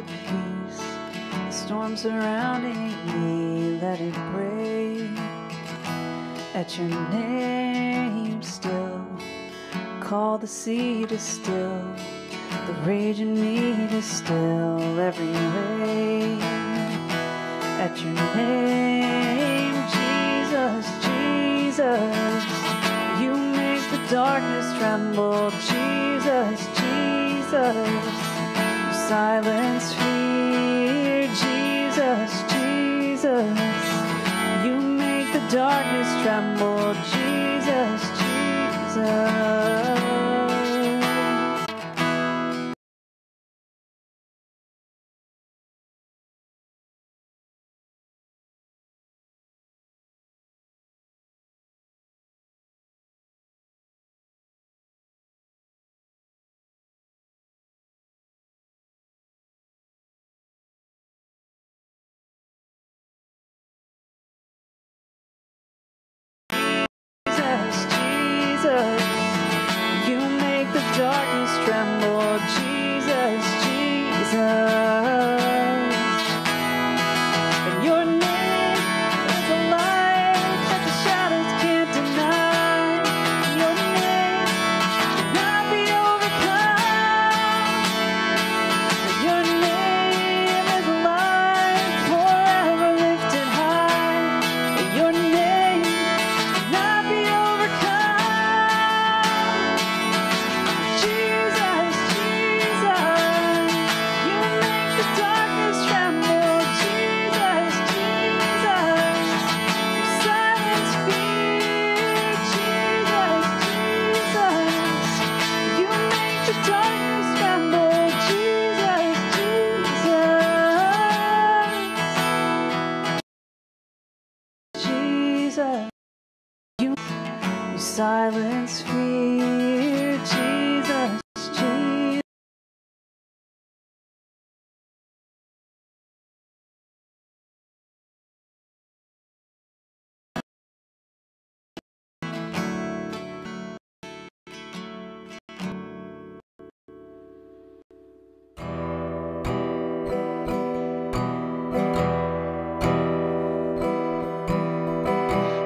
the peace, the storm surrounding me, let it break. At your name still, call the sea to still, the rage in me to still every wave. At your name, Jesus, Jesus, you make the darkness tremble, Jesus, Jesus silence fear. Jesus, Jesus, you make the darkness tremble. Jesus, Jesus.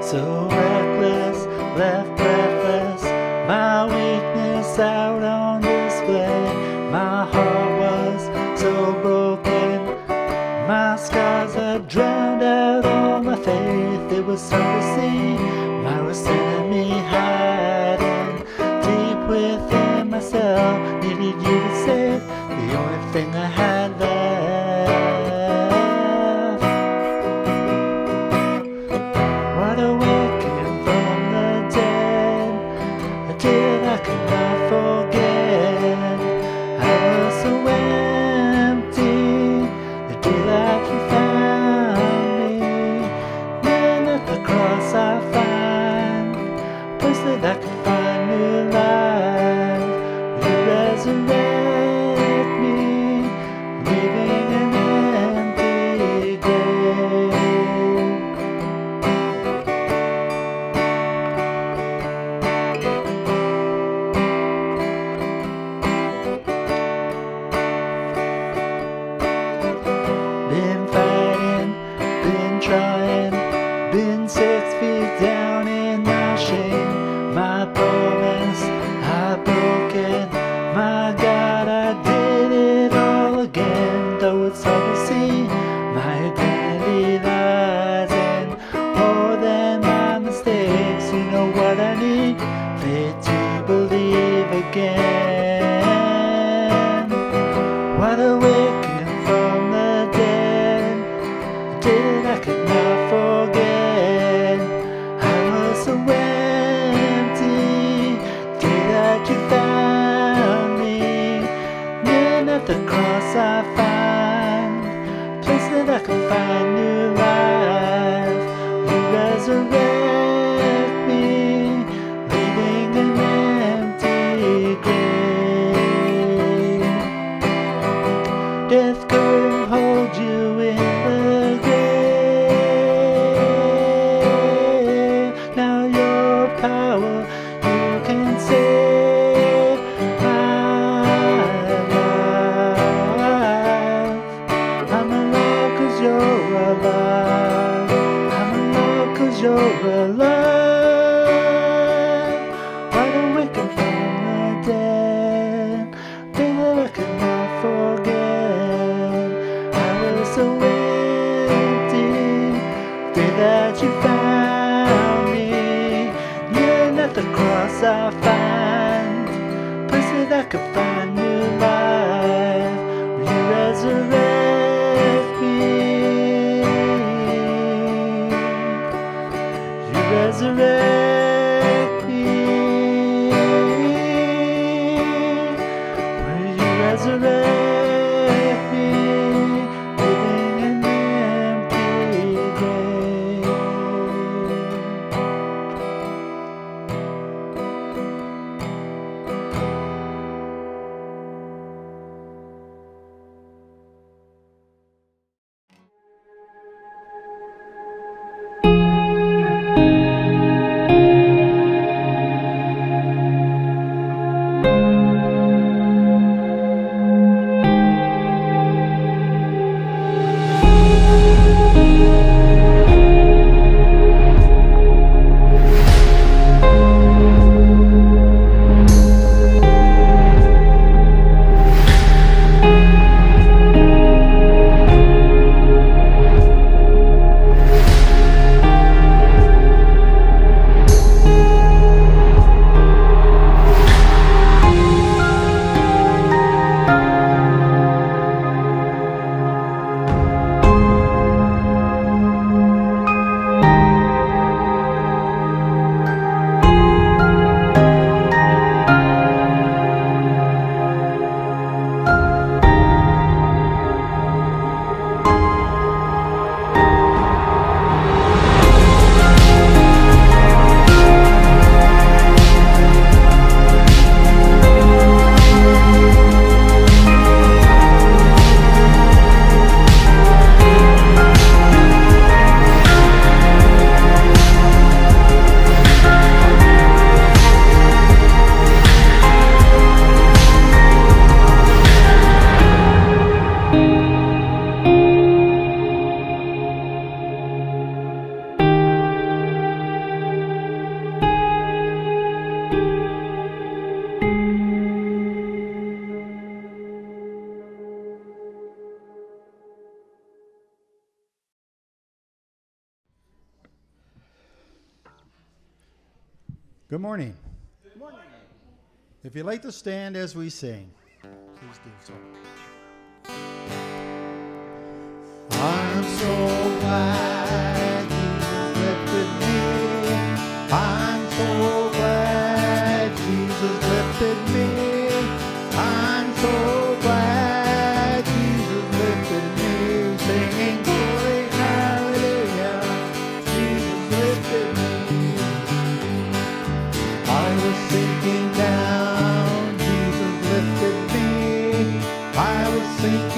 so the cross I find, places I could find new life. Light the stand as we sing. sink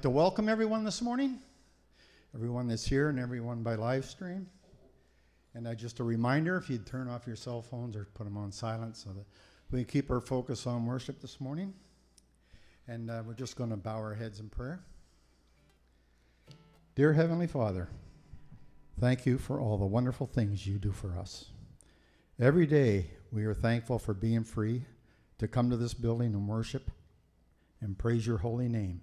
like to welcome everyone this morning, everyone that's here and everyone by live stream. And uh, just a reminder if you'd turn off your cell phones or put them on silent so that we can keep our focus on worship this morning. And uh, we're just going to bow our heads in prayer. Dear Heavenly Father, thank you for all the wonderful things you do for us. Every day we are thankful for being free to come to this building and worship and praise your holy name.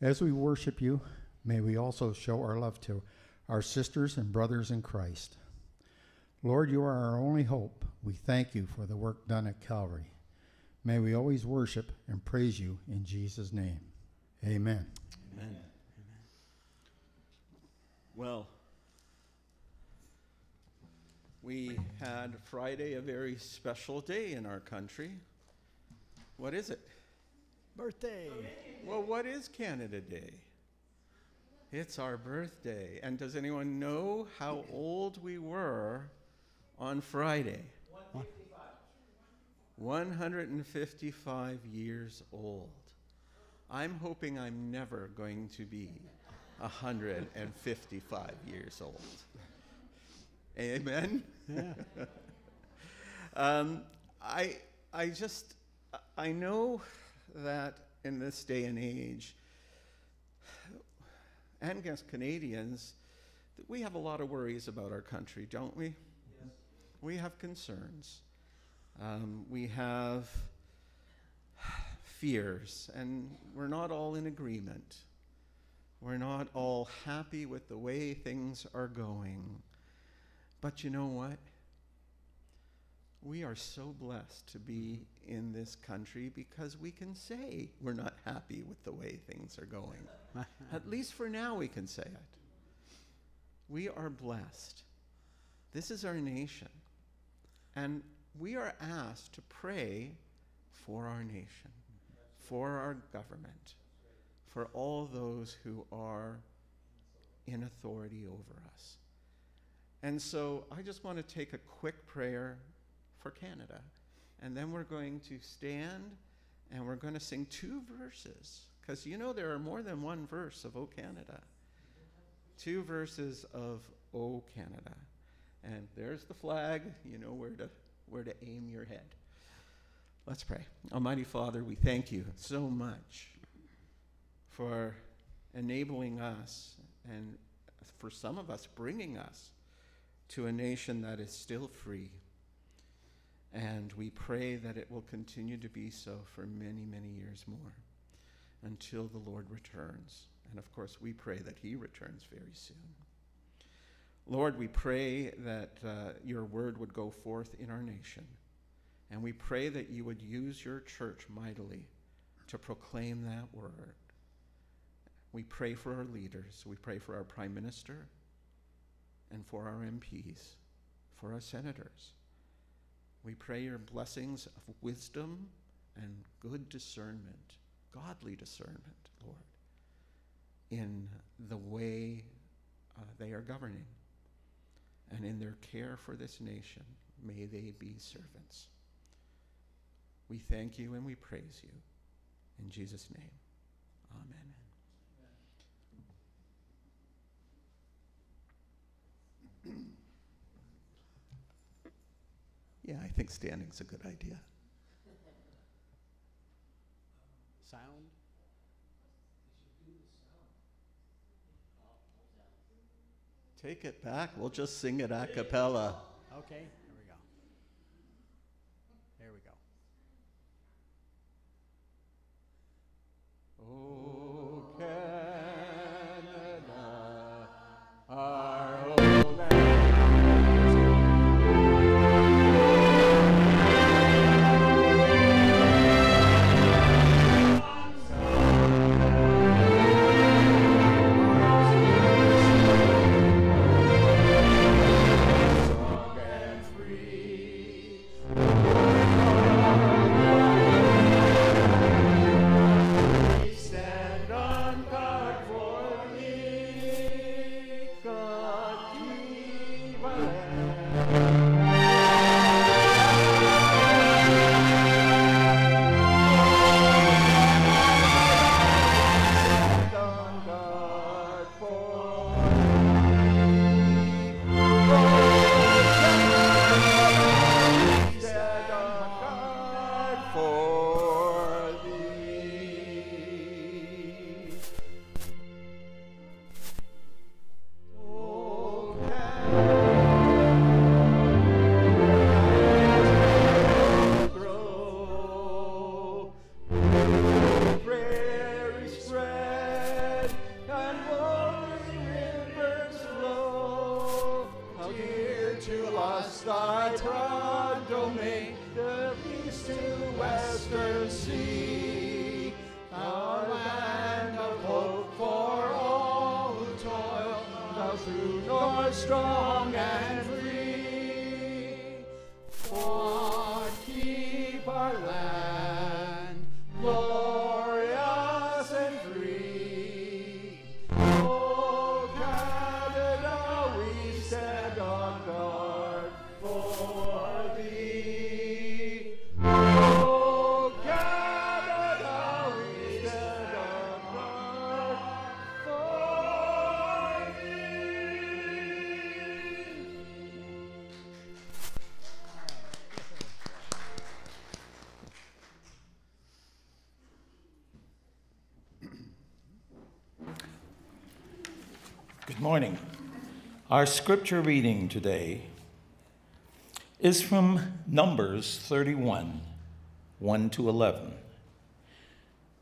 As we worship you, may we also show our love to our sisters and brothers in Christ. Lord, you are our only hope. We thank you for the work done at Calvary. May we always worship and praise you in Jesus' name. Amen. Amen. Amen. Well, we had Friday a very special day in our country. What is it? Birthday. Well, what is Canada Day? It's our birthday. And does anyone know how old we were on Friday? 155 years old. I'm hoping I'm never going to be 155 years old. Amen? Yeah. Um, I, I just, I know that in this day and age, and as Canadians, that we have a lot of worries about our country, don't we? We have concerns. Um, we have fears, and we're not all in agreement. We're not all happy with the way things are going. But you know what? We are so blessed to be mm-hmm. in this country because we can say we're not happy with the way things are going. At least for now, we can say it. We are blessed. This is our nation. And we are asked to pray for our nation, for our government, for all those who are in authority over us. And so I just want to take a quick prayer for Canada. And then we're going to stand and we're going to sing two verses. Because you know there are more than one verse of O Canada. Two verses of O Canada. And there's the flag. You know where to, where to aim your head. Let's pray. Almighty Father, we thank you so much for enabling us and for some of us bringing us to a nation that is still free. And we pray that it will continue to be so for many, many years more until the Lord returns. And of course, we pray that He returns very soon. Lord, we pray that uh, your word would go forth in our nation. And we pray that you would use your church mightily to proclaim that word. We pray for our leaders. We pray for our prime minister and for our MPs, for our senators. We pray your blessings of wisdom and good discernment, godly discernment, Lord, in the way uh, they are governing and in their care for this nation. May they be servants. We thank you and we praise you. In Jesus' name, amen. Yeah, I think standing's a good idea. Sound. Take it back. We'll just sing it a cappella. Okay, here we go. There we go. Oh, Our scripture reading today is from Numbers 31 1 to 11.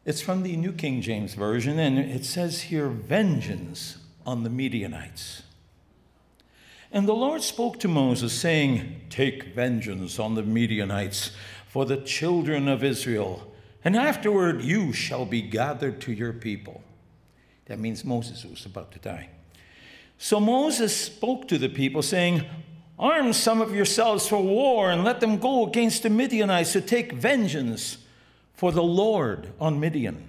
It's from the New King James Version, and it says here, Vengeance on the Midianites. And the Lord spoke to Moses, saying, Take vengeance on the Midianites for the children of Israel, and afterward you shall be gathered to your people. That means Moses was about to die. So Moses spoke to the people, saying, Arm some of yourselves for war, and let them go against the Midianites to take vengeance for the Lord on Midian.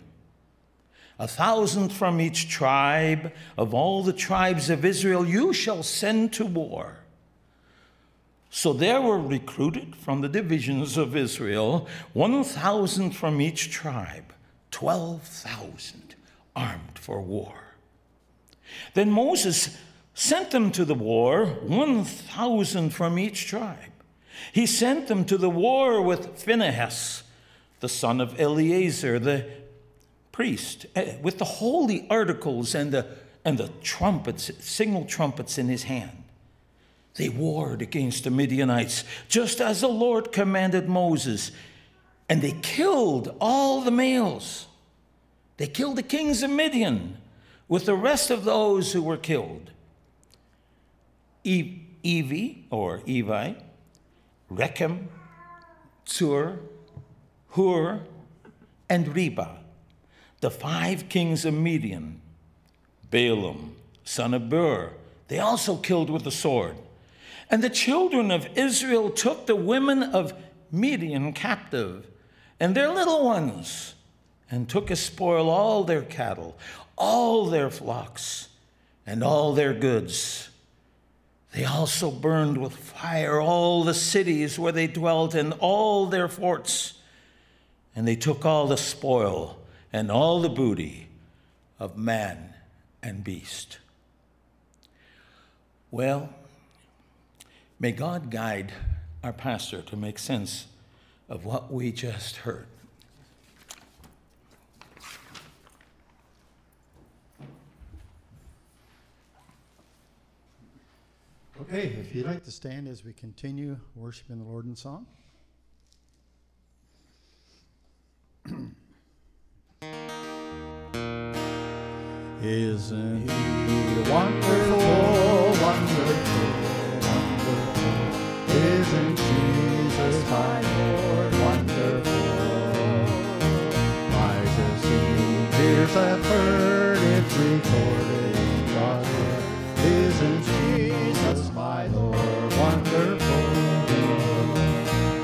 A thousand from each tribe of all the tribes of Israel you shall send to war. So there were recruited from the divisions of Israel 1,000 from each tribe, 12,000 armed for war. Then Moses sent them to the war, 1,000 from each tribe. He sent them to the war with Phinehas, the son of Eleazar, the priest, eh, with the holy articles and the, and the trumpets, signal trumpets in his hand. They warred against the Midianites, just as the Lord commanded Moses, and they killed all the males. They killed the kings of Midian with the rest of those who were killed. Evi, or Evi, Rekem, Zur, Hur, and Reba, the five kings of Midian, Balaam, son of Bur, they also killed with the sword. And the children of Israel took the women of Midian captive and their little ones, and took as spoil all their cattle, all their flocks, and all their goods. They also burned with fire all the cities where they dwelt and all their forts. And they took all the spoil and all the booty of man and beast. Well, may God guide our pastor to make sense of what we just heard. Okay, if you'd like to stand as we continue worshiping the Lord in song. Isn't he wonderful, wonderful, wonderful? Isn't Jesus my Lord wonderful? Majesty, ears have heard it's recorded Jesus my Lord wonderful?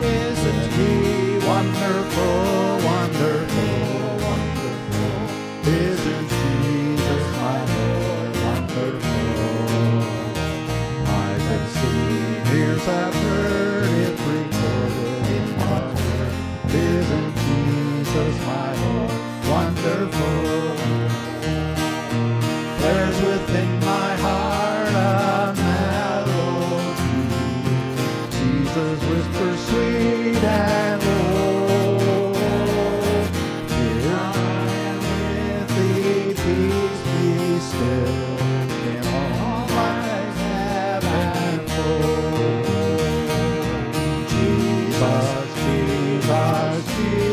Isn't he wonderful, wonderful, wonderful? Isn't Jesus my Lord wonderful? Eyes have seen, ears have heard, it's recorded in God's word. Isn't Jesus my Lord wonderful? Jesus,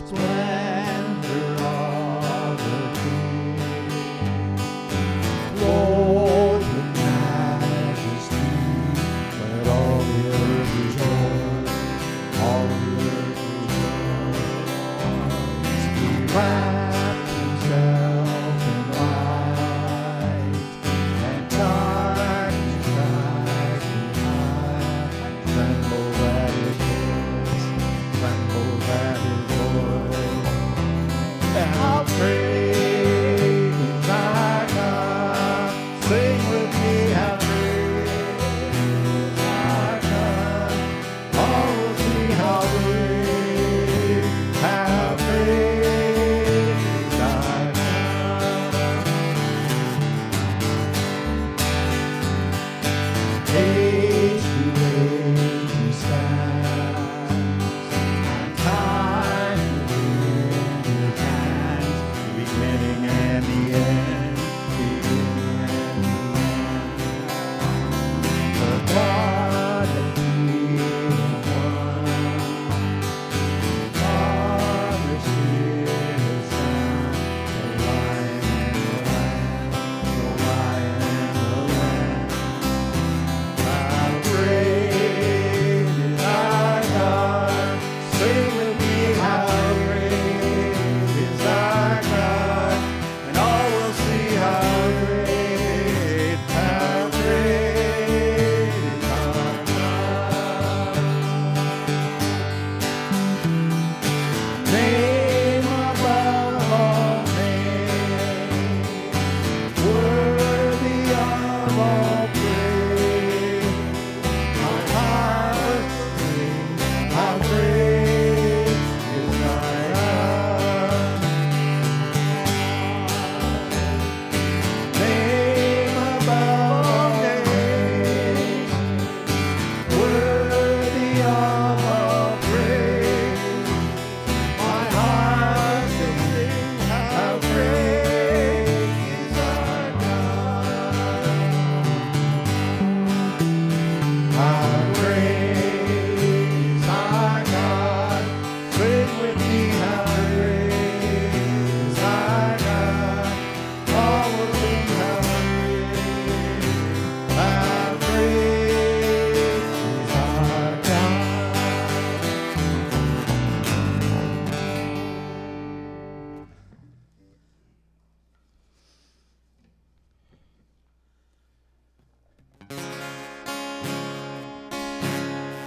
the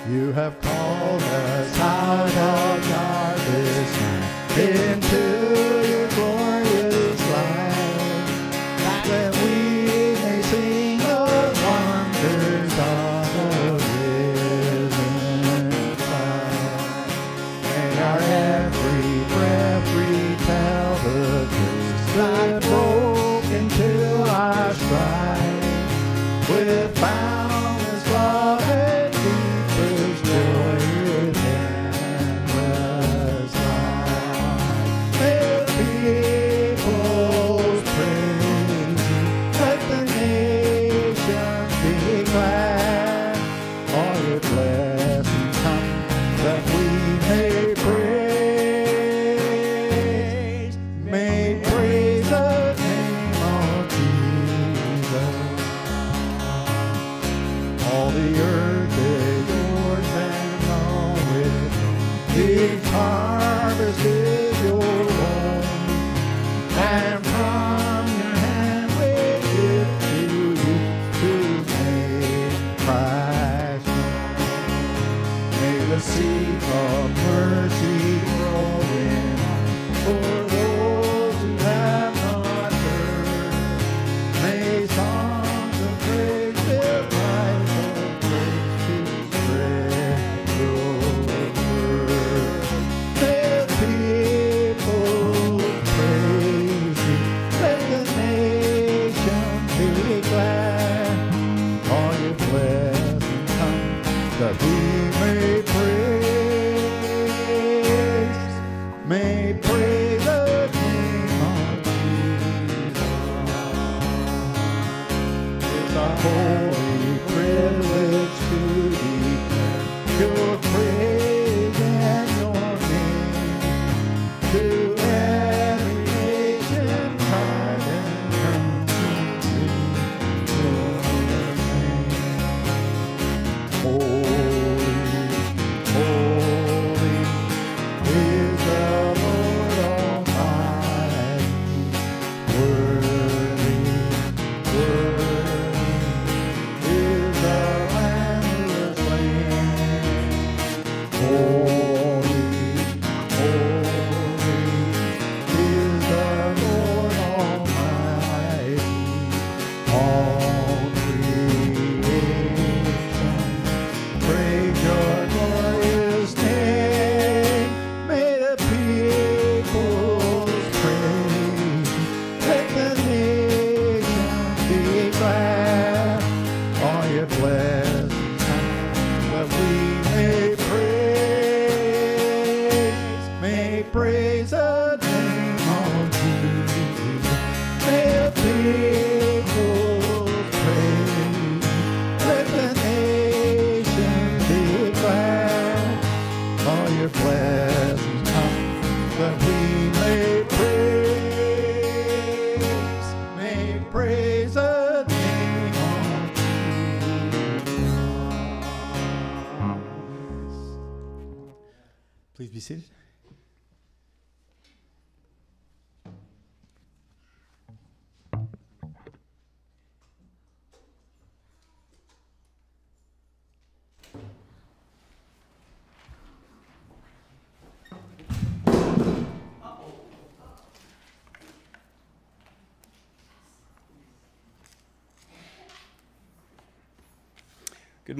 You have called us out of darkness into May praise the name of Jesus. May the peoples praise. Let the nations be glad. All your blessings come that we may praise. May praise the name of Jesus. Please be seated.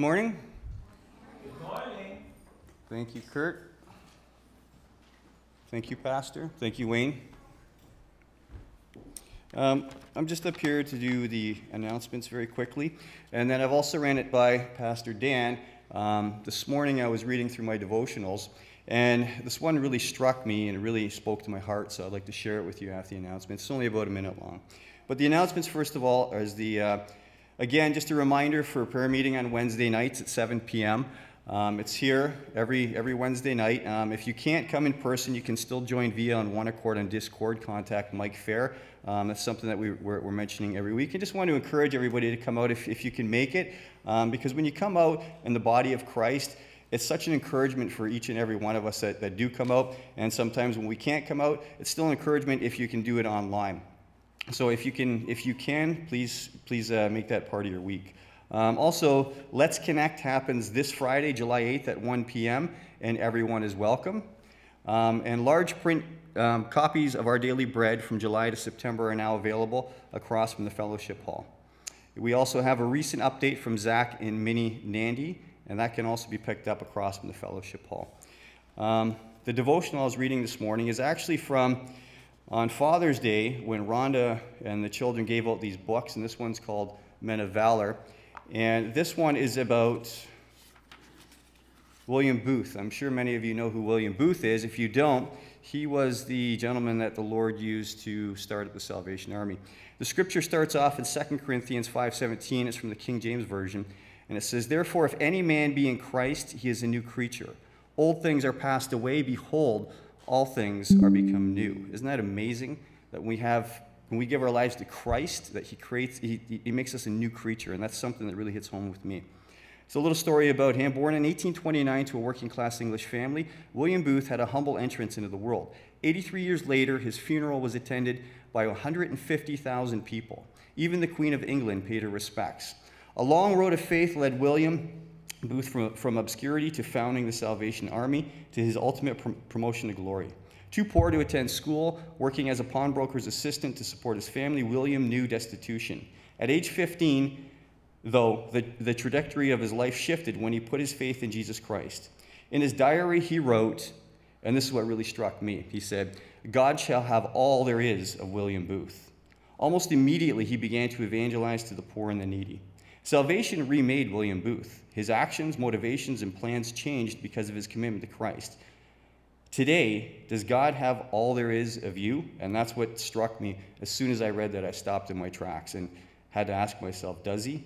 Morning. Good morning. Thank you, Kurt. Thank you, Pastor. Thank you, Wayne. Um, I'm just up here to do the announcements very quickly. And then I've also ran it by Pastor Dan. Um, this morning I was reading through my devotionals, and this one really struck me and it really spoke to my heart, so I'd like to share it with you after the announcement. It's only about a minute long. But the announcements, first of all, is the, uh, again, just a reminder for a prayer meeting on Wednesday nights at 7 p.m. Um, it's here every, every Wednesday night. Um, if you can't come in person, you can still join via on One Accord on Discord. Contact Mike Fair. Um, that's something that we, we're, we're mentioning every week. I just want to encourage everybody to come out if, if you can make it, um, because when you come out in the body of Christ, it's such an encouragement for each and every one of us that, that do come out. And sometimes when we can't come out, it's still an encouragement if you can do it online. So if you can, if you can, please, please uh, make that part of your week. Um, also, Let's Connect happens this Friday, July 8th at 1 p.m., and everyone is welcome. Um, and large print um, copies of Our Daily Bread from July to September are now available across from the Fellowship Hall. We also have a recent update from Zach and Minnie Nandy, and that can also be picked up across from the Fellowship Hall. Um, the devotional I was reading this morning is actually from on Father's Day when Rhonda and the children gave out these books, and this one's called Men of Valor. And this one is about William Booth. I'm sure many of you know who William Booth is. If you don't, he was the gentleman that the Lord used to start the Salvation Army. The scripture starts off in 2 Corinthians 5:17. It's from the King James version, and it says, "Therefore if any man be in Christ, he is a new creature. Old things are passed away; behold, all things are become new." Isn't that amazing that we have when we give our lives to Christ that he creates he, he makes us a new creature, and that's something that really hits home with me. It's a little story about him. Born in 1829 to a working class English family, William Booth had a humble entrance into the world. 83 years later, his funeral was attended by 150,000 people. Even the Queen of England paid her respects. A long road of faith led William Booth from, from obscurity to founding the Salvation Army to his ultimate pr- promotion to glory. Too poor to attend school, working as a pawnbroker's assistant to support his family, William knew destitution. At age 15, though, the, the trajectory of his life shifted when he put his faith in Jesus Christ. In his diary, he wrote, and this is what really struck me. He said, God shall have all there is of William Booth. Almost immediately, he began to evangelize to the poor and the needy. Salvation remade William Booth. His actions, motivations, and plans changed because of his commitment to Christ. Today, does God have all there is of you? And that's what struck me. As soon as I read that, I stopped in my tracks and had to ask myself, does he?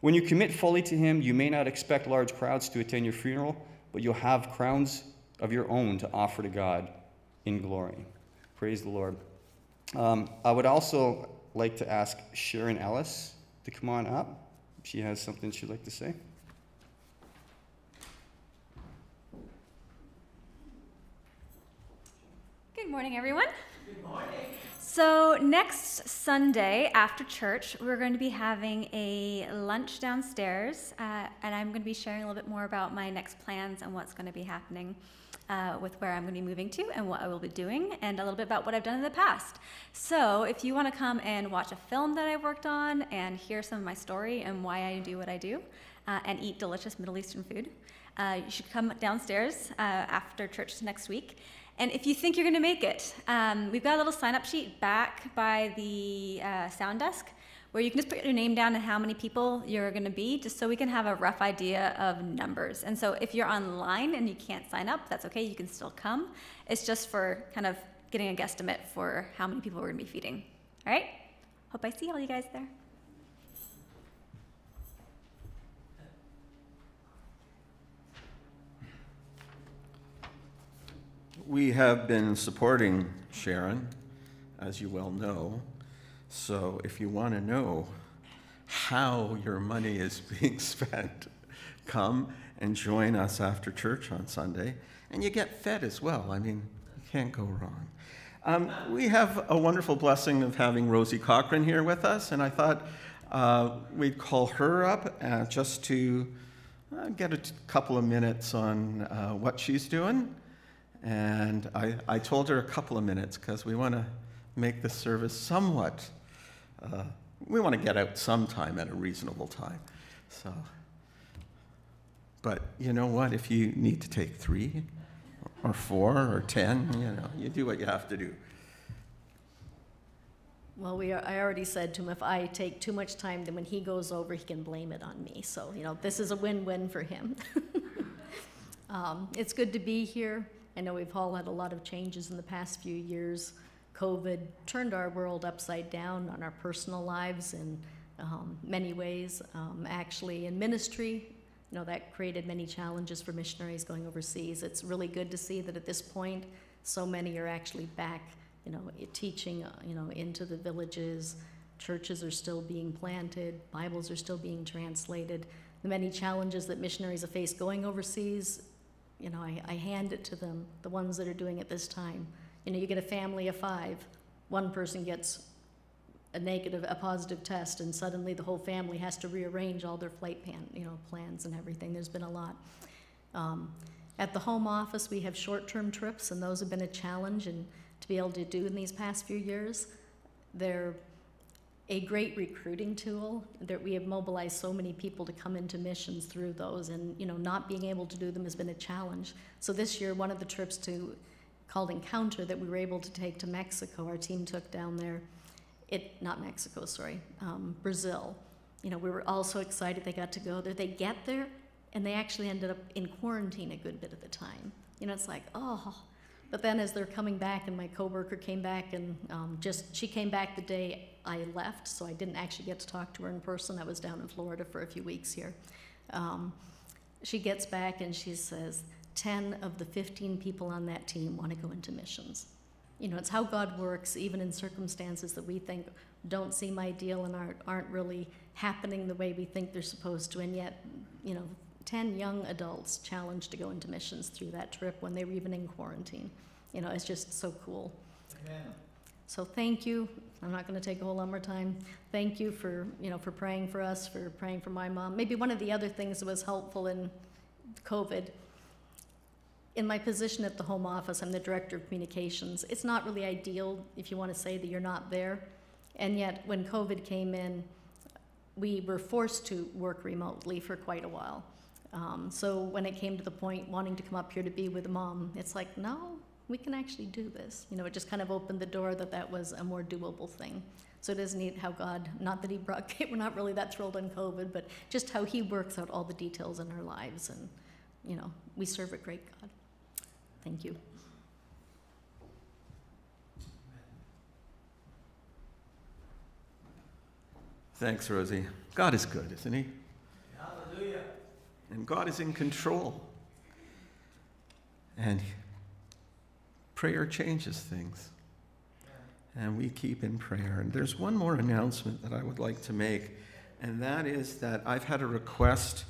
When you commit fully to him, you may not expect large crowds to attend your funeral, but you'll have crowns of your own to offer to God in glory. Praise the Lord. Um, I would also like to ask Sharon Ellis to come on up. She has something she'd like to say. Good morning, everyone. Good morning. So, next Sunday after church, we're going to be having a lunch downstairs, uh, and I'm going to be sharing a little bit more about my next plans and what's going to be happening uh, with where I'm going to be moving to and what I will be doing, and a little bit about what I've done in the past. So, if you want to come and watch a film that I've worked on and hear some of my story and why I do what I do, uh, and eat delicious Middle Eastern food, uh, you should come downstairs uh, after church next week. And if you think you're going to make it, um, we've got a little sign up sheet back by the uh, sound desk where you can just put your name down and how many people you're going to be, just so we can have a rough idea of numbers. And so if you're online and you can't sign up, that's okay, you can still come. It's just for kind of getting a guesstimate for how many people we're going to be feeding. All right? Hope I see all you guys there. We have been supporting Sharon, as you well know. So if you want to know how your money is being spent, come and join us after church on Sunday. And you get fed as well. I mean, you can't go wrong. Um, we have a wonderful blessing of having Rosie Cochran here with us, and I thought uh, we'd call her up uh, just to uh, get a t- couple of minutes on uh, what she's doing. And I, I told her a couple of minutes because we want to make the service somewhat, uh, we want to get out sometime at a reasonable time. So, but you know what? If you need to take three or four or ten, you know, you do what you have to do. Well, we, I already said to him, if I take too much time, then when he goes over, he can blame it on me. So, you know, this is a win-win for him. um, it's good to be here. I know we've all had a lot of changes in the past few years. COVID turned our world upside down on our personal lives in um, many ways. Um, actually, in ministry, you know, that created many challenges for missionaries going overseas. It's really good to see that at this point, so many are actually back, you know, teaching, uh, you know, into the villages. Churches are still being planted, Bibles are still being translated. The many challenges that missionaries have faced going overseas, you know, I, I hand it to them, the ones that are doing it this time. You know, you get a family of five, one person gets a negative, a positive test, and suddenly the whole family has to rearrange all their flight plan, you know, plans and everything. There's been a lot. Um, at the home office, we have short-term trips, and those have been a challenge, and to be able to do in these past few years, they're a great recruiting tool. That we have mobilized so many people to come into missions through those, and you know, not being able to do them has been a challenge. So this year, one of the trips to called Encounter that we were able to take to Mexico, our team took down there. It not Mexico, sorry, um, Brazil. You know, we were all so excited they got to go there. They get there, and they actually ended up in quarantine a good bit of the time. You know, it's like, oh. But then as they're coming back, and my coworker came back, and um, just she came back the day I left, so I didn't actually get to talk to her in person. I was down in Florida for a few weeks here. Um, she gets back and she says, 10 of the 15 people on that team want to go into missions. You know, it's how God works, even in circumstances that we think don't seem ideal and aren't, aren't really happening the way we think they're supposed to. And yet, you know, 10 young adults challenged to go into missions through that trip when they were even in quarantine. You know, it's just so cool. So thank you. I'm not going to take a whole lot more time. Thank you for, you know, for praying for us, for praying for my mom. Maybe one of the other things that was helpful in COVID in my position at the home office, I'm the director of communications. It's not really ideal if you want to say that you're not there. And yet, when COVID came in, we were forced to work remotely for quite a while. Um, so when it came to the point wanting to come up here to be with mom, it's like, no, we can actually do this. You know, it just kind of opened the door that that was a more doable thing. So it is neat how God, not that He brought, we're not really that thrilled on COVID, but just how He works out all the details in our lives. And, you know, we serve a great God. Thank you. Thanks, Rosie. God is good, isn't He? Hallelujah. And God is in control. And prayer changes things. And we keep in prayer. And there's one more announcement that I would like to make, and that is that I've had a request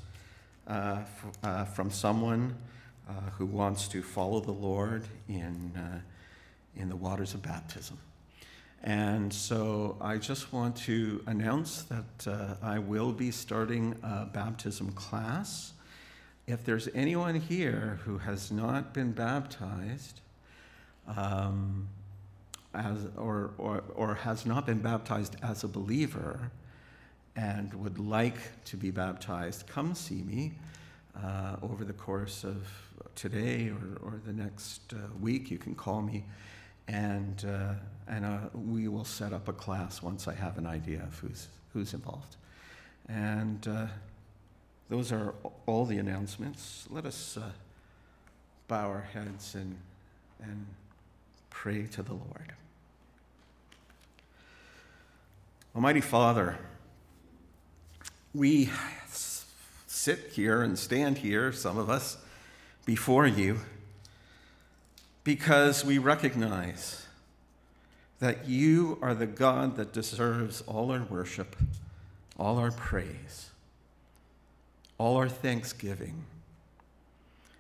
uh, f- uh, from someone uh, who wants to follow the Lord in, uh, in the waters of baptism. And so I just want to announce that uh, I will be starting a baptism class. If there's anyone here who has not been baptized, um, as, or, or, or has not been baptized as a believer and would like to be baptized, come see me uh, over the course of today or, or the next uh, week. You can call me, and, uh, and uh, we will set up a class once I have an idea of who's, who's involved. And uh, those are all the announcements. Let us uh, bow our heads and, and pray to the Lord. Almighty Father, we sit here and stand here, some of us, before you because we recognize that you are the God that deserves all our worship, all our praise, all our thanksgiving.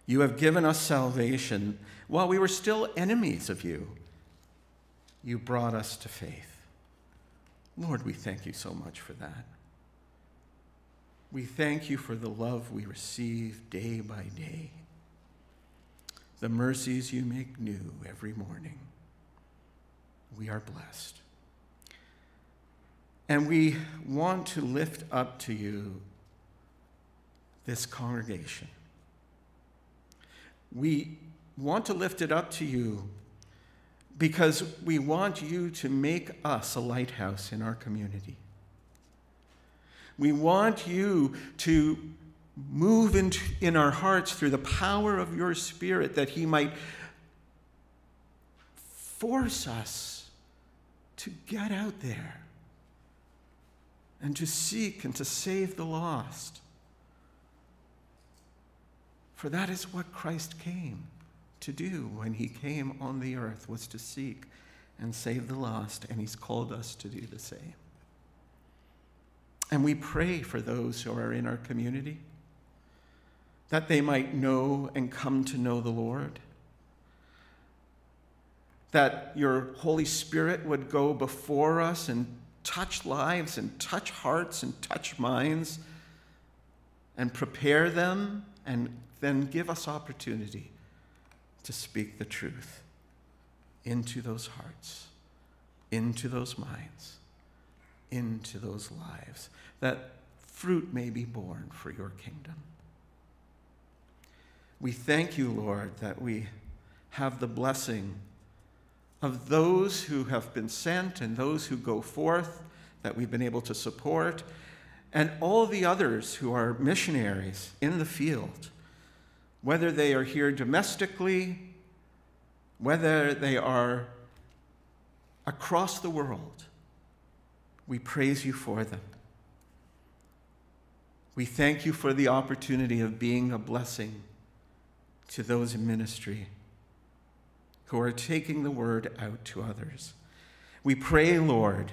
You have given us salvation while we were still enemies of you. You brought us to faith. Lord, we thank you so much for that. We thank you for the love we receive day by day, the mercies you make new every morning. We are blessed. And we want to lift up to you this congregation. We want to lift it up to you because we want you to make us a lighthouse in our community. We want you to move into, in our hearts through the power of your Spirit that He might force us to get out there and to seek and to save the lost. For that is what Christ came to do when he came on the earth was to seek and save the lost and he's called us to do the same. And we pray for those who are in our community that they might know and come to know the Lord. That your Holy Spirit would go before us and touch lives and touch hearts and touch minds and prepare them and then give us opportunity to speak the truth into those hearts, into those minds, into those lives, that fruit may be born for your kingdom. We thank you, Lord, that we have the blessing of those who have been sent and those who go forth that we've been able to support, and all the others who are missionaries in the field, whether they are here domestically, whether they are across the world. We praise you for them. We thank you for the opportunity of being a blessing to those in ministry who are taking the word out to others. We pray, Lord,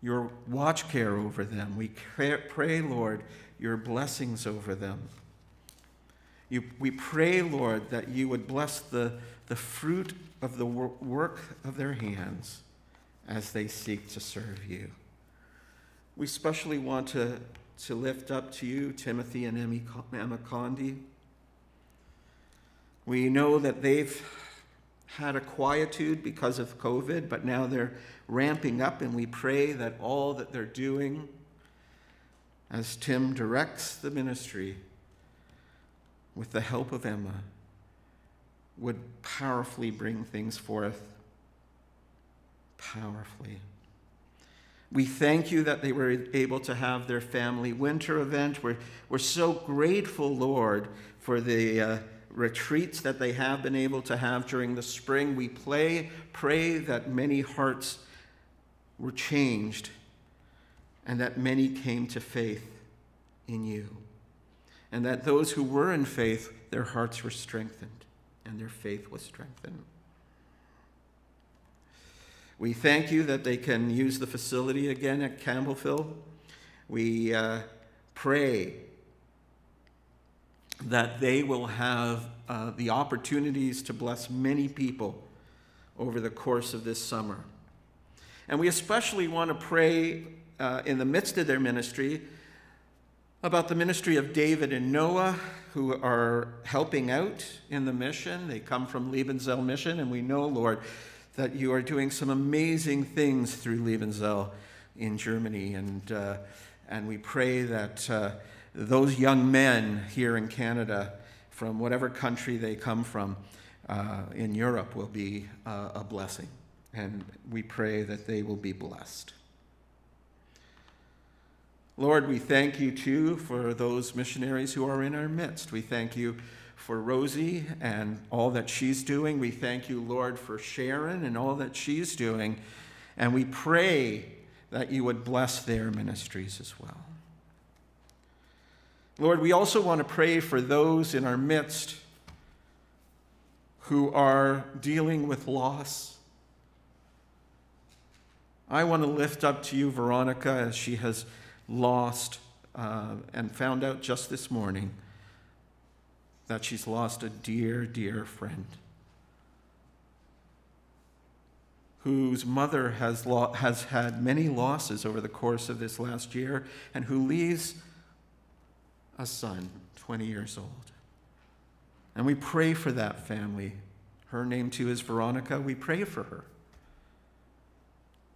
your watch care over them. We pray, Lord, your blessings over them. You, we pray, Lord, that you would bless the, the fruit of the work of their hands as they seek to serve you. We especially want to, to lift up to you Timothy and Emma Condi. We know that they've had a quietude because of COVID, but now they're ramping up, and we pray that all that they're doing, as Tim directs the ministry with the help of Emma, would powerfully bring things forth. Powerfully. We thank you that they were able to have their family winter event. We're, we're so grateful, Lord, for the uh, retreats that they have been able to have during the spring. We play, pray that many hearts were changed and that many came to faith in you. And that those who were in faith, their hearts were strengthened and their faith was strengthened. We thank you that they can use the facility again at Campbellville. We uh, pray that they will have uh, the opportunities to bless many people over the course of this summer. And we especially want to pray uh, in the midst of their ministry about the ministry of David and Noah, who are helping out in the mission. They come from Liebenzell Mission, and we know, Lord, that you are doing some amazing things through Liebenzell in Germany. And, uh, and we pray that uh, those young men here in Canada, from whatever country they come from uh, in Europe, will be uh, a blessing. And we pray that they will be blessed. Lord, we thank you too for those missionaries who are in our midst. We thank you for Rosie and all that she's doing. We thank you, Lord, for Sharon and all that she's doing. And we pray that you would bless their ministries as well. Lord, we also want to pray for those in our midst who are dealing with loss. I want to lift up to you Veronica as she has lost uh, and found out just this morning that she's lost a dear, dear friend whose mother has, lo- has had many losses over the course of this last year and who leaves a son 20 years old. And we pray for that family. Her name too is Veronica. We pray for her.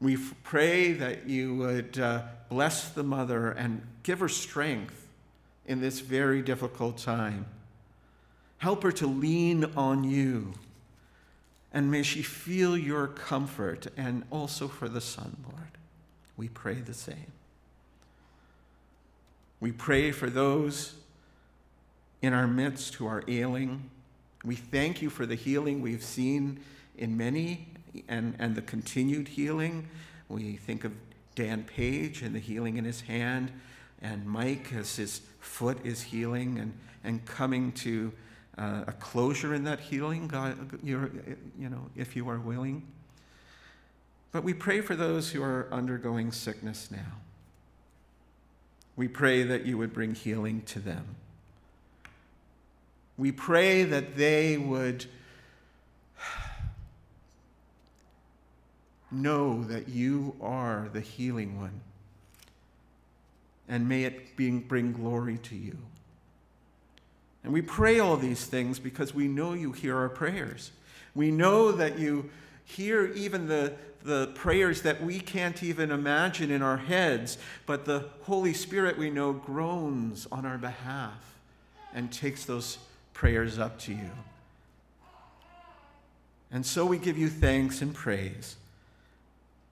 We pray that you would uh, bless the mother and give her strength in this very difficult time. Help her to lean on you. And may she feel your comfort and also for the son, Lord. We pray the same. We pray for those in our midst who are ailing. We thank you for the healing we've seen in many and, and the continued healing. We think of Dan Page and the healing in his hand, and Mike as his foot is healing and, and coming to uh, a closure in that healing, God, you know, if you are willing. But we pray for those who are undergoing sickness now. We pray that you would bring healing to them. We pray that they would know that you are the healing one. And may it bring glory to you. And we pray all these things because we know you hear our prayers. We know that you hear even the, the prayers that we can't even imagine in our heads, but the Holy Spirit we know groans on our behalf and takes those prayers up to you. And so we give you thanks and praise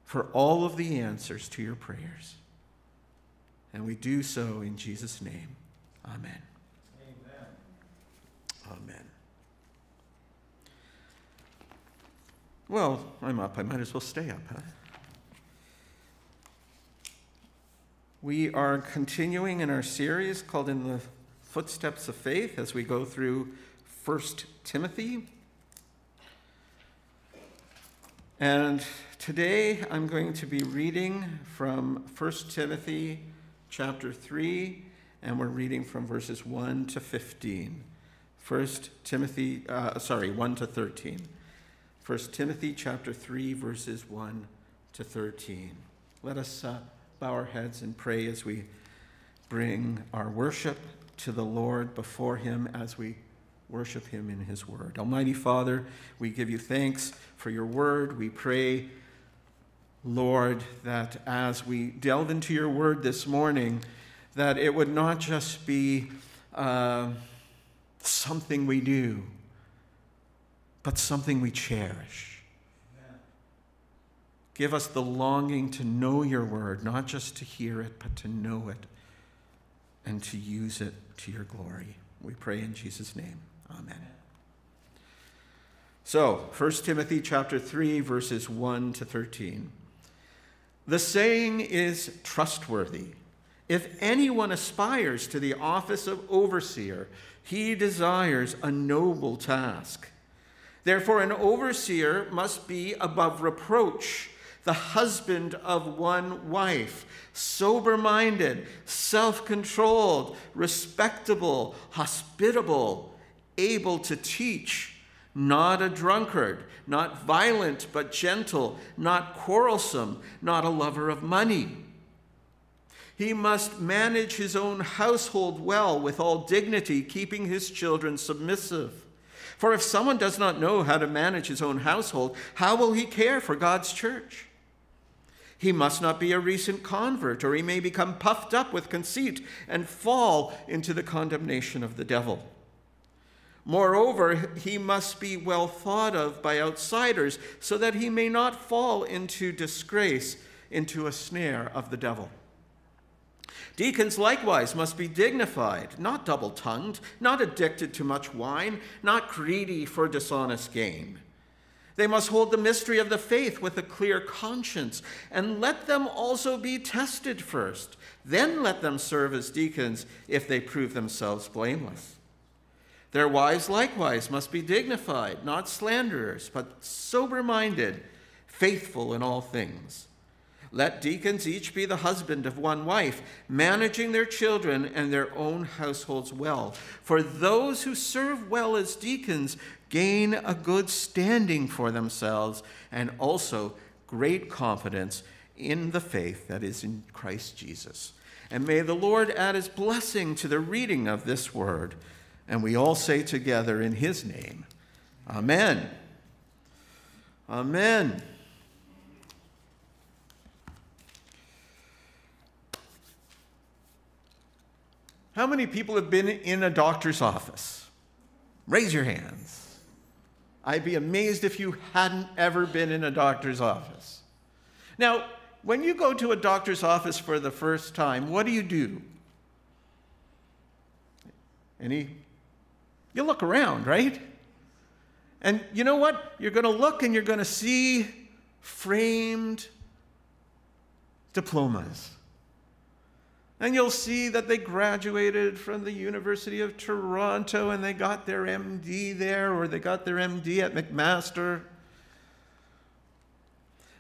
for all of the answers to your prayers. And we do so in Jesus' name. Amen. Amen. Well, I'm up. I might as well stay up, huh? We are continuing in our series called In the Footsteps of Faith as we go through 1 Timothy. And today I'm going to be reading from 1 Timothy chapter 3, and we're reading from verses 1 to 15. 1 Timothy, uh, sorry, 1 to 13. 1 Timothy chapter 3, verses 1 to 13. Let us uh, bow our heads and pray as we bring our worship to the Lord before Him as we worship Him in His Word. Almighty Father, we give you thanks for your Word. We pray, Lord, that as we delve into your Word this morning, that it would not just be uh, something we do, but something we cherish. Give us the longing to know your word, not just to hear it, but to know it and to use it to your glory. We pray in Jesus' name. Amen. So, 1 Timothy chapter 3 verses 1 to 13. The saying is trustworthy. If anyone aspires to the office of overseer, he desires a noble task. Therefore, an overseer must be above reproach, the husband of one wife, sober minded, self controlled, respectable, hospitable, able to teach, not a drunkard, not violent but gentle, not quarrelsome, not a lover of money. He must manage his own household well with all dignity, keeping his children submissive. For if someone does not know how to manage his own household, how will he care for God's church? He must not be a recent convert, or he may become puffed up with conceit and fall into the condemnation of the devil. Moreover, he must be well thought of by outsiders, so that he may not fall into disgrace, into a snare of the devil. Deacons likewise must be dignified, not double tongued, not addicted to much wine, not greedy for dishonest gain. They must hold the mystery of the faith with a clear conscience, and let them also be tested first. Then let them serve as deacons if they prove themselves blameless. Their wives likewise must be dignified, not slanderers, but sober minded, faithful in all things. Let deacons each be the husband of one wife, managing their children and their own households well. For those who serve well as deacons gain a good standing for themselves and also great confidence in the faith that is in Christ Jesus. And may the Lord add his blessing to the reading of this word. And we all say together in his name, Amen. Amen. How many people have been in a doctor's office? Raise your hands. I'd be amazed if you hadn't ever been in a doctor's office. Now, when you go to a doctor's office for the first time, what do you do? Any? You look around, right? And you know what? You're going to look and you're going to see framed diplomas. And you'll see that they graduated from the University of Toronto and they got their MD there, or they got their MD at McMaster.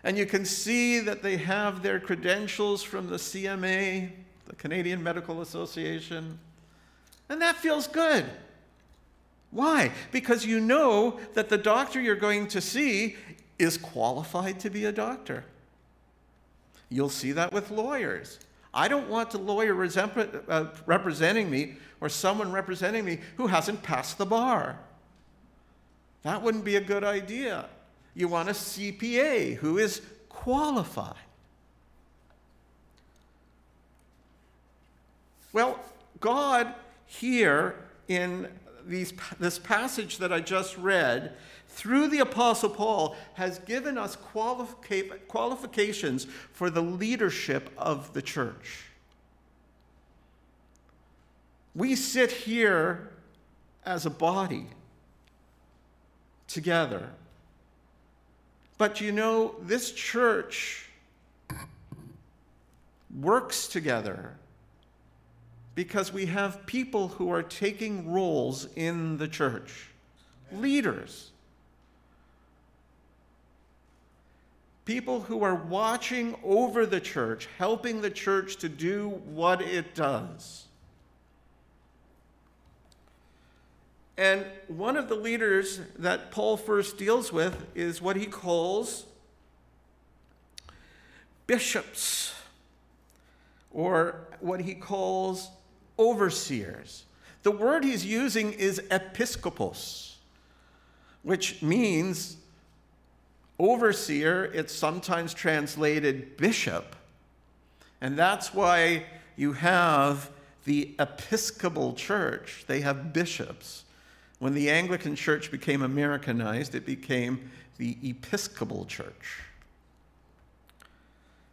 And you can see that they have their credentials from the CMA, the Canadian Medical Association. And that feels good. Why? Because you know that the doctor you're going to see is qualified to be a doctor. You'll see that with lawyers. I don't want a lawyer uh, representing me or someone representing me who hasn't passed the bar. That wouldn't be a good idea. You want a CPA who is qualified. Well, God here in these, this passage that I just read, through the Apostle Paul, has given us qualifica- qualifications for the leadership of the church. We sit here as a body together. But you know, this church works together because we have people who are taking roles in the church, leaders. People who are watching over the church, helping the church to do what it does. And one of the leaders that Paul first deals with is what he calls bishops, or what he calls overseers. The word he's using is episkopos, which means overseer. It's sometimes translated bishop. And that's why you have the Episcopal Church, they have bishops. When the Anglican Church became Americanized, it became the Episcopal Church.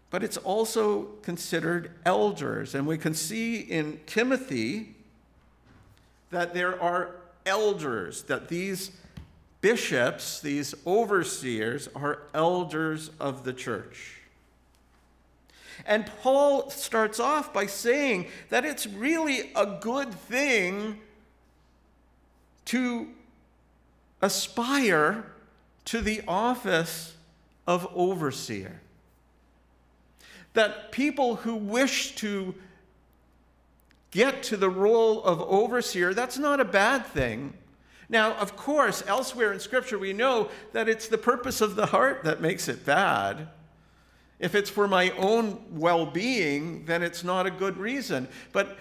But it's also considered elders. And we can see in Timothy that there are elders, that these bishops, these overseers, are elders of the church. And Paul starts off by saying that it's really a good thing to aspire to the office of overseer. That people who wish to get to the role of overseer, that's not a bad thing. Now, of course, elsewhere in Scripture, we know that it's the purpose of the heart that makes it bad. If it's for my own well being, then it's not a good reason. But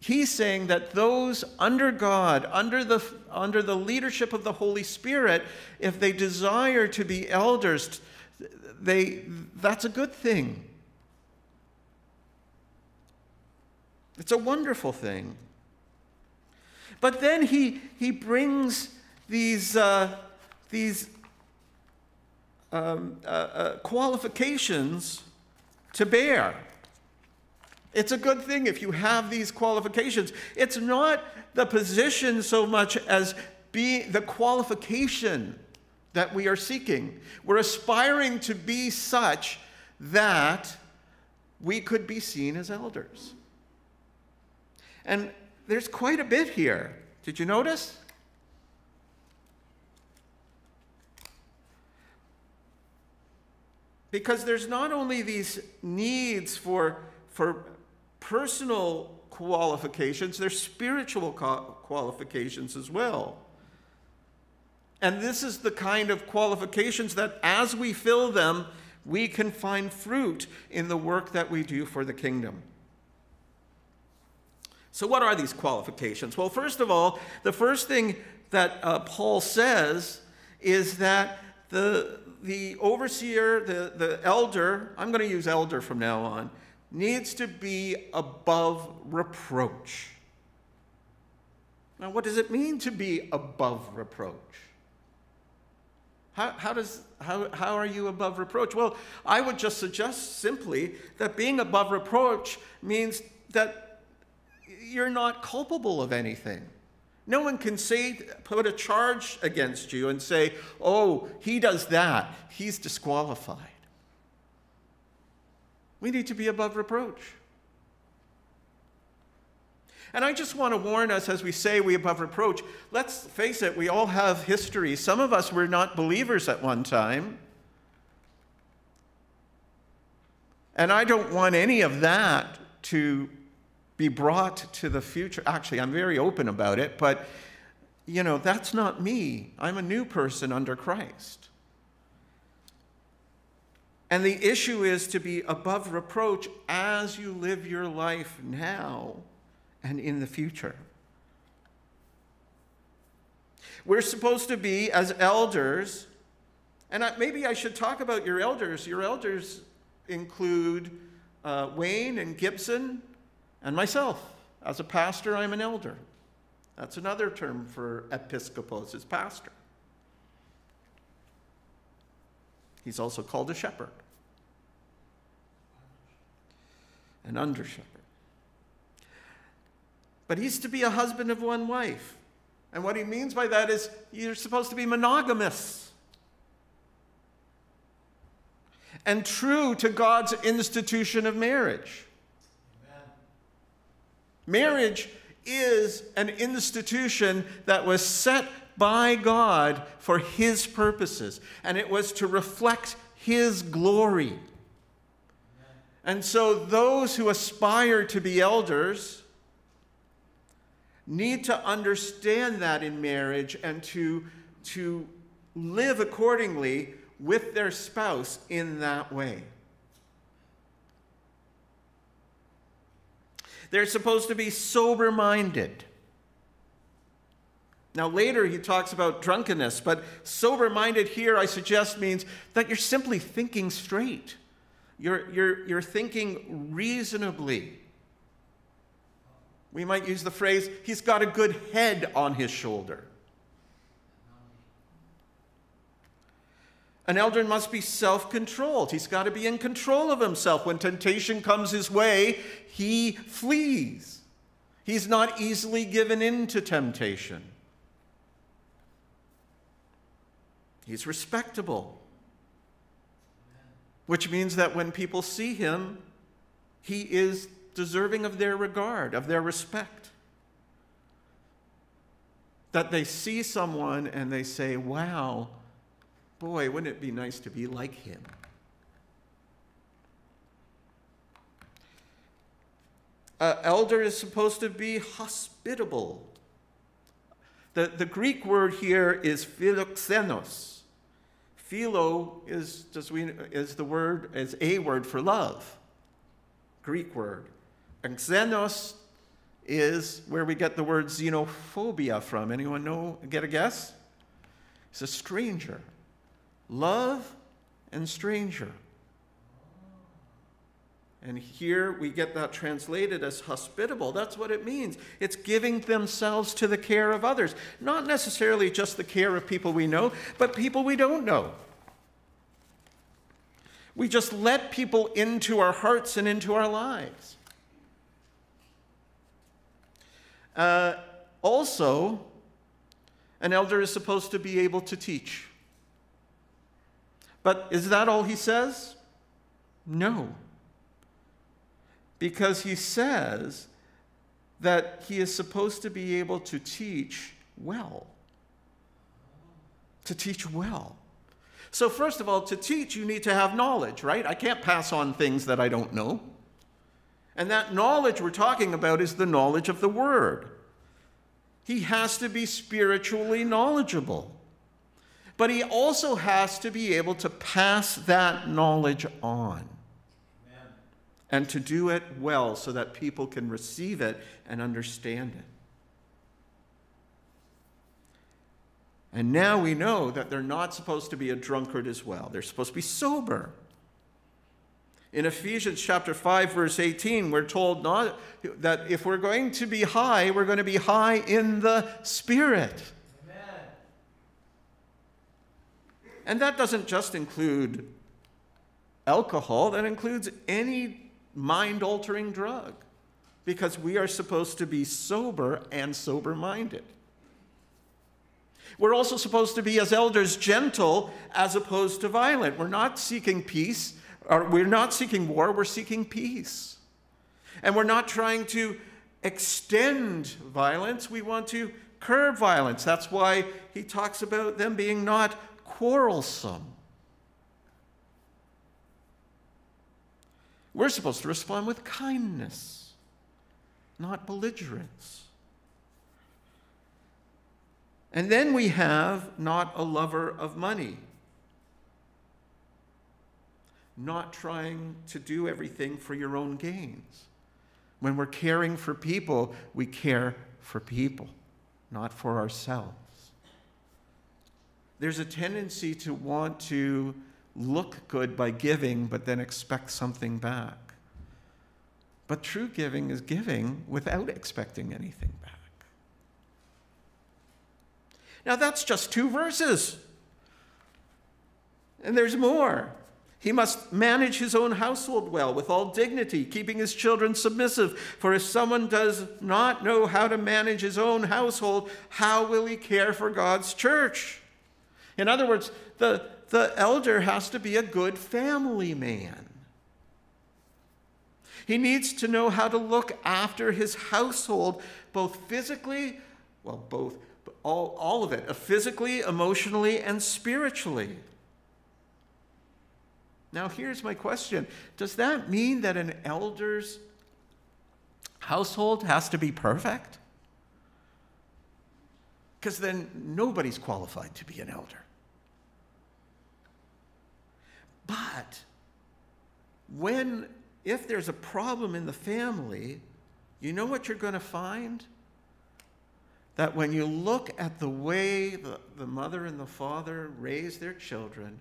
he's saying that those under God, under the, under the leadership of the Holy Spirit, if they desire to be elders, they, that's a good thing. It's a wonderful thing. But then he, he brings these, uh, these um, uh, uh, qualifications to bear. It's a good thing if you have these qualifications. It's not the position so much as be the qualification that we are seeking. We're aspiring to be such that we could be seen as elders. And there's quite a bit here. Did you notice? Because there's not only these needs for, for personal qualifications, there's spiritual qualifications as well. And this is the kind of qualifications that as we fill them, we can find fruit in the work that we do for the kingdom. So, what are these qualifications? Well, first of all, the first thing that uh, Paul says is that the, the overseer, the, the elder, I'm going to use elder from now on, needs to be above reproach. Now, what does it mean to be above reproach? How, how, does, how, how are you above reproach? Well, I would just suggest simply that being above reproach means that you're not culpable of anything. No one can say, put a charge against you and say, oh, he does that. He's disqualified. We need to be above reproach. And I just want to warn us as we say we above reproach, let's face it, we all have history. Some of us were not believers at one time. And I don't want any of that to be brought to the future. Actually, I'm very open about it, but you know, that's not me. I'm a new person under Christ. And the issue is to be above reproach as you live your life now and in the future. We're supposed to be, as elders, and maybe I should talk about your elders. Your elders include uh, Wayne and Gibson and myself. As a pastor, I'm an elder. That's another term for episcopos, is pastor. He's also called a shepherd, an under shepherd. But he's to be a husband of one wife. And what he means by that is you're supposed to be monogamous and true to God's institution of marriage. Marriage is an institution that was set by God for His purposes, and it was to reflect His glory. And so, those who aspire to be elders need to understand that in marriage and to, to live accordingly with their spouse in that way. They're supposed to be sober minded. Now, later he talks about drunkenness, but sober minded here, I suggest, means that you're simply thinking straight. You're, you're, you're thinking reasonably. We might use the phrase, he's got a good head on his shoulder. An elder must be self controlled. He's got to be in control of himself. When temptation comes his way, he flees. He's not easily given in to temptation. He's respectable, which means that when people see him, he is deserving of their regard, of their respect. That they see someone and they say, wow, boy, wouldn't it be nice to be like him? Uh, elder is supposed to be hospitable. The, the Greek word here is philoxenos. Philo is, does we, is the word, is a word for love. Greek word. And xenos is where we get the word xenophobia from. Anyone know, get a guess? It's a stranger. Love and stranger. And here we get that translated as hospitable. That's what it means. It's giving themselves to the care of others. Not necessarily just the care of people we know, but people we don't know. We just let people into our hearts and into our lives. Uh, also, an elder is supposed to be able to teach. But is that all he says? No. Because he says that he is supposed to be able to teach well. To teach well. So, first of all, to teach, you need to have knowledge, right? I can't pass on things that I don't know. And that knowledge we're talking about is the knowledge of the Word. He has to be spiritually knowledgeable. But he also has to be able to pass that knowledge on. Amen. And to do it well so that people can receive it and understand it. And now we know that they're not supposed to be a drunkard as well. They're supposed to be sober. In Ephesians chapter 5 verse 18, we're told not that if we're going to be high, we're going to be high in the spirit. And that doesn't just include alcohol, that includes any mind altering drug because we are supposed to be sober and sober minded. We're also supposed to be, as elders, gentle as opposed to violent. We're not seeking peace, or we're not seeking war, we're seeking peace. And we're not trying to extend violence, we want to curb violence. That's why he talks about them being not quarrelsome. We're supposed to respond with kindness, not belligerence. And then we have not a lover of money. not trying to do everything for your own gains. When we're caring for people, we care for people, not for ourselves. There's a tendency to want to look good by giving, but then expect something back. But true giving is giving without expecting anything back. Now, that's just two verses. And there's more. He must manage his own household well with all dignity, keeping his children submissive. For if someone does not know how to manage his own household, how will he care for God's church? In other words, the, the elder has to be a good family man. He needs to know how to look after his household, both physically, well, both, all, all of it, uh, physically, emotionally, and spiritually. Now, here's my question Does that mean that an elder's household has to be perfect? Because then nobody's qualified to be an elder. But when if there's a problem in the family, you know what you're going to find? That when you look at the way the, the mother and the father raise their children,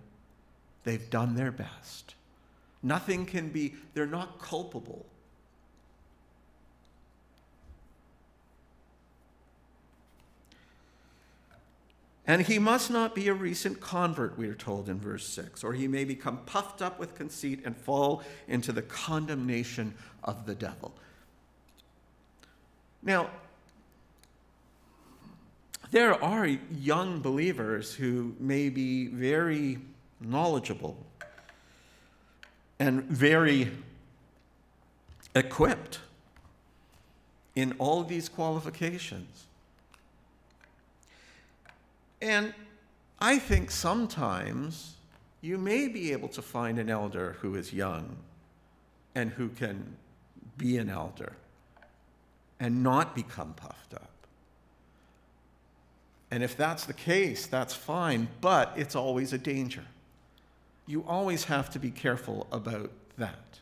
they've done their best. Nothing can be, they're not culpable. And he must not be a recent convert, we are told in verse 6, or he may become puffed up with conceit and fall into the condemnation of the devil. Now, there are young believers who may be very knowledgeable and very equipped in all these qualifications. And I think sometimes you may be able to find an elder who is young and who can be an elder and not become puffed up. And if that's the case, that's fine, but it's always a danger. You always have to be careful about that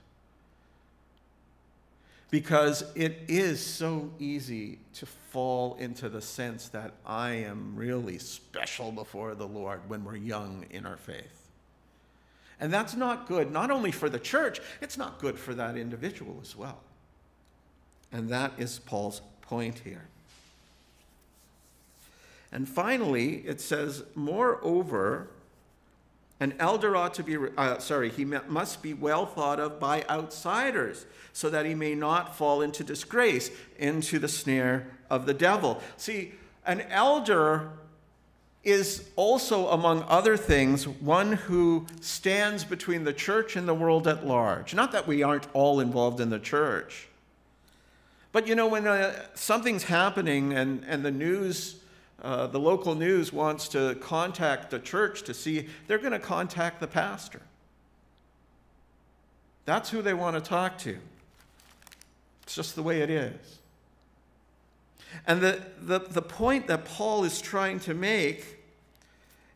because it is so easy to fall into the sense that I am really special before the Lord when we're young in our faith. And that's not good, not only for the church, it's not good for that individual as well. And that is Paul's point here. And finally, it says, moreover, an elder ought to be, uh, sorry, he must be well thought of by outsiders so that he may not fall into disgrace, into the snare of the devil. See, an elder is also, among other things, one who stands between the church and the world at large. Not that we aren't all involved in the church. But you know, when uh, something's happening and, and the news uh, the local news wants to contact the church to see, they're going to contact the pastor. That's who they want to talk to. It's just the way it is. And the, the, the point that Paul is trying to make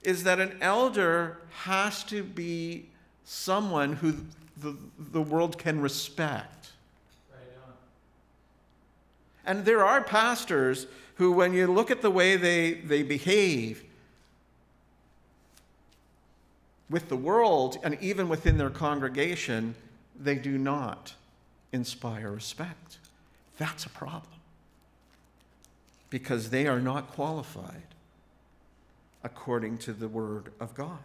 is that an elder has to be someone who the, the world can respect. Right And there are pastors who, when you look at the way they, they behave with the world and even within their congregation, they do not inspire respect. That's a problem because they are not qualified according to the Word of God.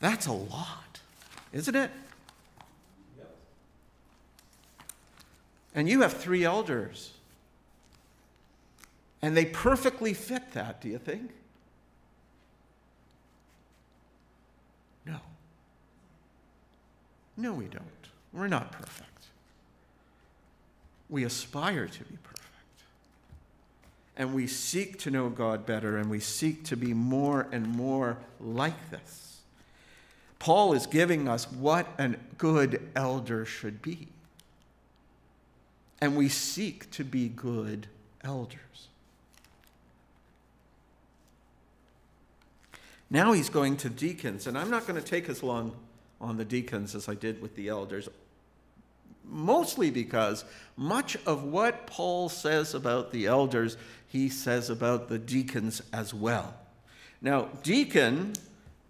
That's a lot, isn't it? And you have three elders. And they perfectly fit that, do you think? No. No, we don't. We're not perfect. We aspire to be perfect. And we seek to know God better, and we seek to be more and more like this. Paul is giving us what a good elder should be and we seek to be good elders. Now he's going to deacons, and I'm not going to take as long on the deacons as I did with the elders, mostly because much of what Paul says about the elders, he says about the deacons as well. Now, deacon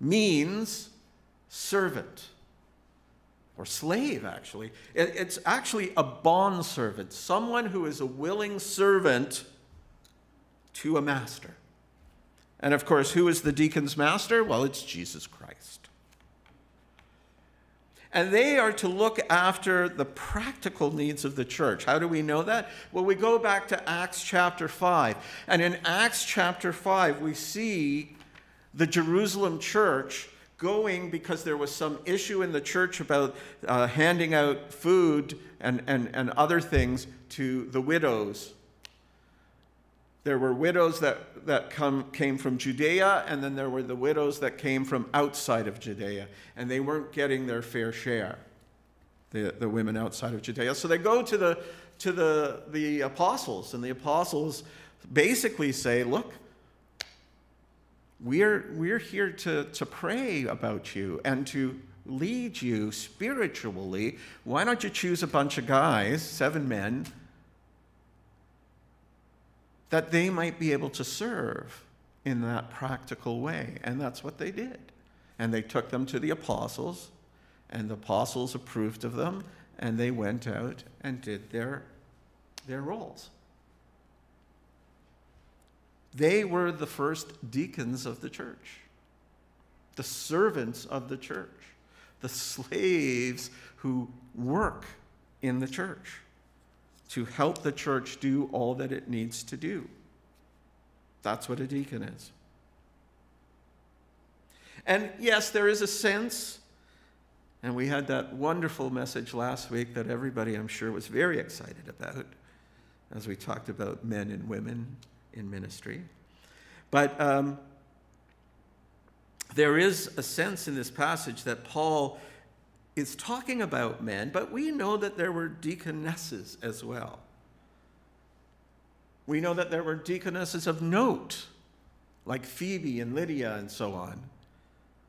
means servant or slave, actually. It's actually a bond servant, someone who is a willing servant to a master. And of course, who is the deacon's master? Well, it's Jesus Christ. And they are to look after the practical needs of the church. How do we know that? Well, we go back to Acts chapter 5. And in Acts chapter 5, we see the Jerusalem church going because there was some issue in the church about uh, handing out food and, and, and other things to the widows. There were widows that, that come, came from Judea, and then there were the widows that came from outside of Judea, and they weren't getting their fair share, the, the women outside of Judea. So they go to, the, to the, the apostles, and the apostles basically say, Look, we're, we're here to, to pray about you and to lead you spiritually. Why don't you choose a bunch of guys, seven men, that they might be able to serve in that practical way? And that's what they did. And they took them to the apostles, and the apostles approved of them, and they went out and did their, their roles. They were the first deacons of the church, the servants of the church, the slaves who work in the church to help the church do all that it needs to do. That's what a deacon is. And yes, there is a sense, and we had that wonderful message last week that everybody, I'm sure, was very excited about as we talked about men and women in ministry. But um, there is a sense in this passage that Paul is talking about men, but we know that there were deaconesses as well. We know that there were deaconesses of note, like Phoebe and Lydia and so on,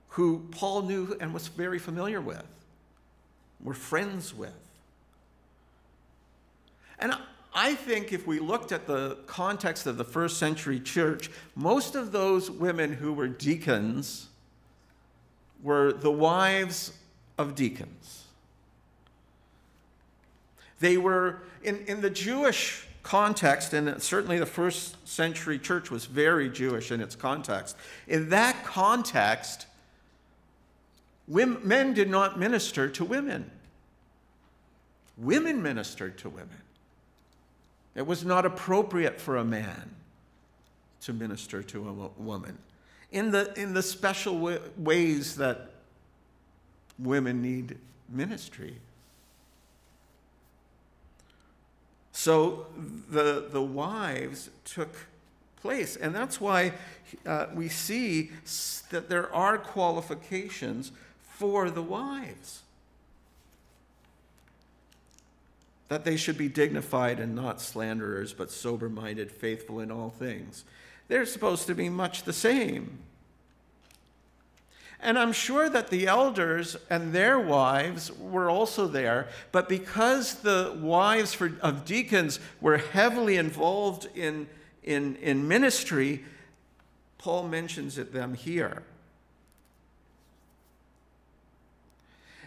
who Paul knew and was very familiar with, were friends with. And I think if we looked at the context of the first century church, most of those women who were deacons were the wives of deacons. They were, in, in the Jewish context, and certainly the first century church was very Jewish in its context. In that context, women, men did not minister to women, women ministered to women. It was not appropriate for a man to minister to a woman in the, in the special ways that women need ministry. So the, the wives took place. And that's why uh, we see that there are qualifications for the wives. That they should be dignified and not slanderers, but sober minded, faithful in all things. They're supposed to be much the same. And I'm sure that the elders and their wives were also there, but because the wives for, of deacons were heavily involved in, in, in ministry, Paul mentions it them here.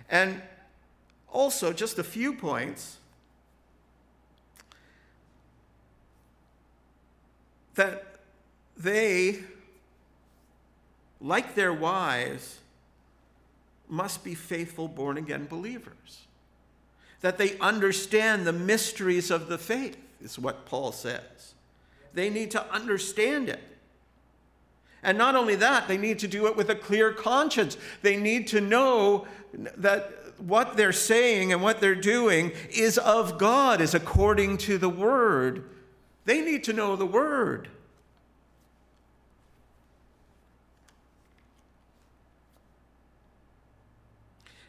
And also, just a few points. That they, like their wives, must be faithful born again believers. That they understand the mysteries of the faith, is what Paul says. They need to understand it. And not only that, they need to do it with a clear conscience. They need to know that what they're saying and what they're doing is of God, is according to the Word they need to know the Word.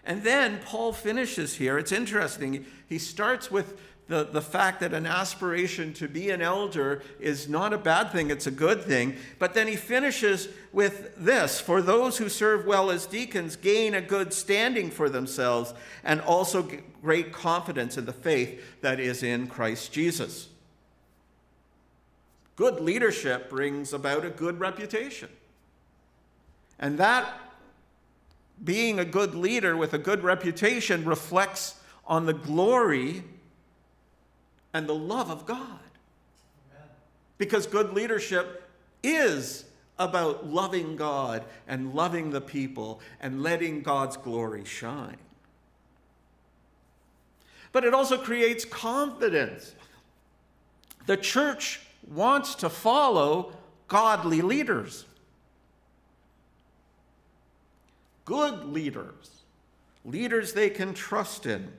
And then Paul finishes here. It's interesting. He starts with the, the fact that an aspiration to be an elder is not a bad thing, it's a good thing. But then he finishes with this For those who serve well as deacons gain a good standing for themselves and also great confidence in the faith that is in Christ Jesus. Good leadership brings about a good reputation. And that being a good leader with a good reputation reflects on the glory and the love of God. Because good leadership is about loving God and loving the people and letting God's glory shine. But it also creates confidence. The church wants to follow godly leaders. Good leaders, leaders they can trust in.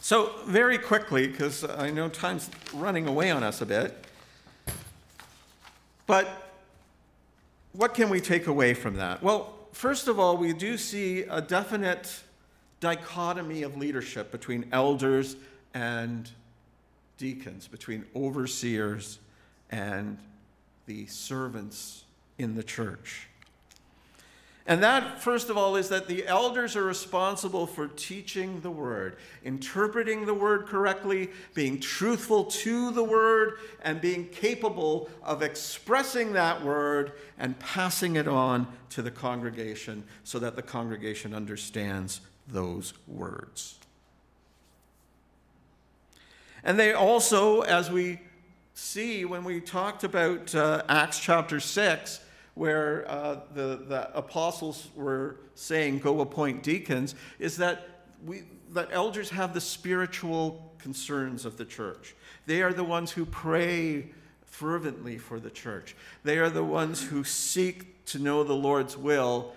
So, very quickly, because I know time's running away on us a bit, but what can we take away from that? Well, first of all, we do see a definite dichotomy of leadership between elders and deacons, between overseers and the servants in the church. And that, first of all, is that the elders are responsible for teaching the word, interpreting the word correctly, being truthful to the word, and being capable of expressing that word and passing it on to the congregation so that the congregation understands those words. And they also, as we see when we talked about uh, Acts chapter 6, where uh, the, the apostles were saying, go appoint deacons, is that, we, that elders have the spiritual concerns of the church. They are the ones who pray fervently for the church. They are the ones who seek to know the Lord's will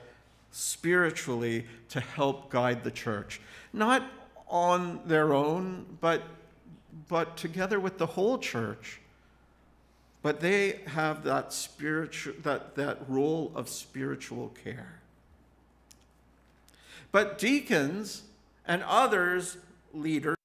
spiritually to help guide the church. Not on their own, but, but together with the whole church but they have that spiritual that, that role of spiritual care. But deacons and others leaders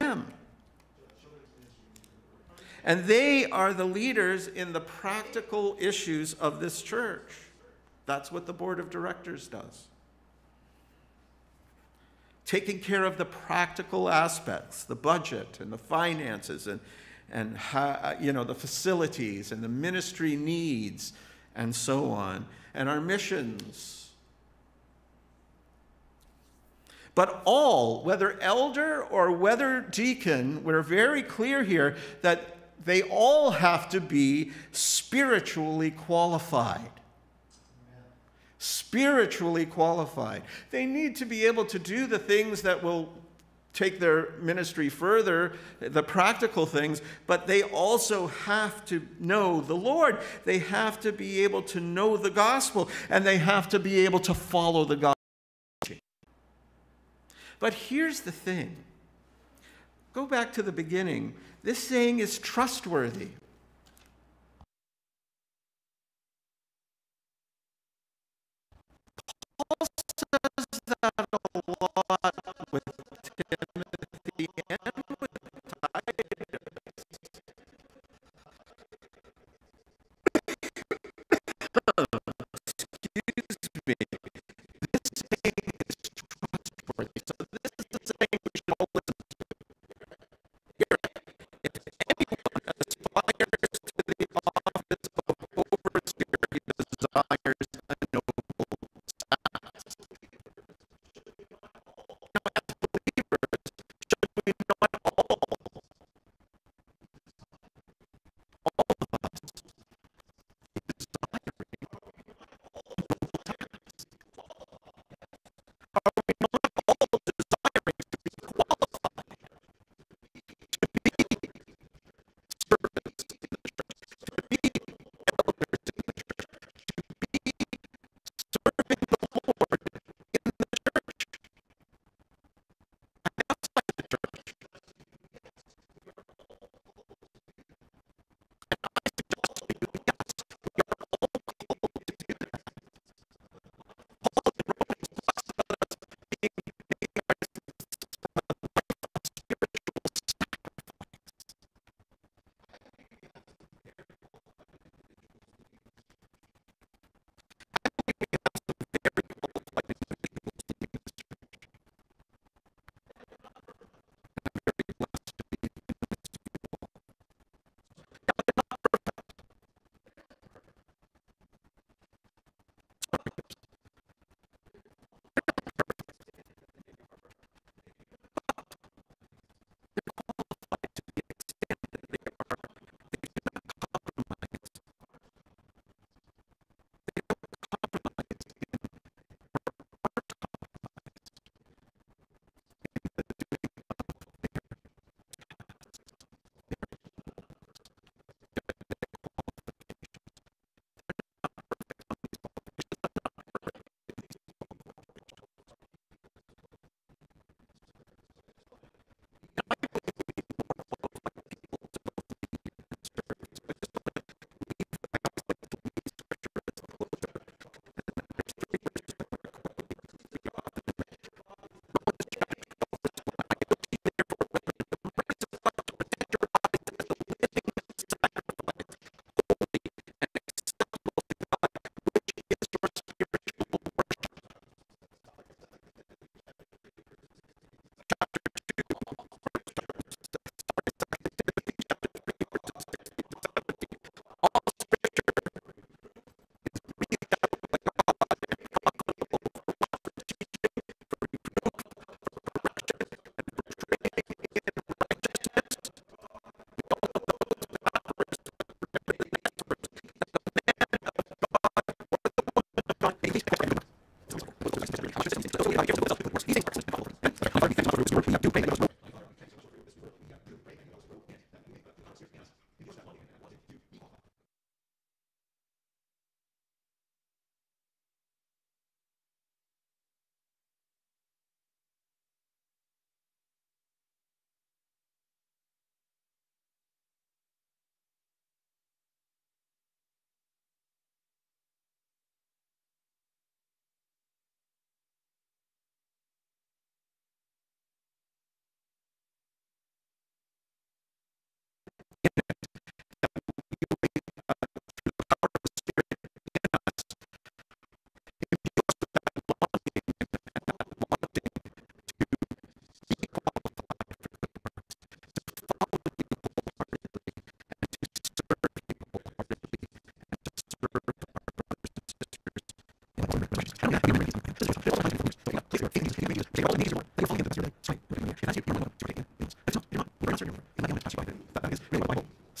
them. And they are the leaders in the practical issues of this church. That's what the board of directors does. Taking care of the practical aspects, the budget and the finances and, and you know, the facilities and the ministry needs and so on, and our missions. But all, whether elder or whether deacon, we're very clear here that they all have to be spiritually qualified. Spiritually qualified. They need to be able to do the things that will take their ministry further, the practical things, but they also have to know the Lord. They have to be able to know the gospel, and they have to be able to follow the gospel. But here's the thing go back to the beginning. This saying is trustworthy. Paul says that a lot with Timothy and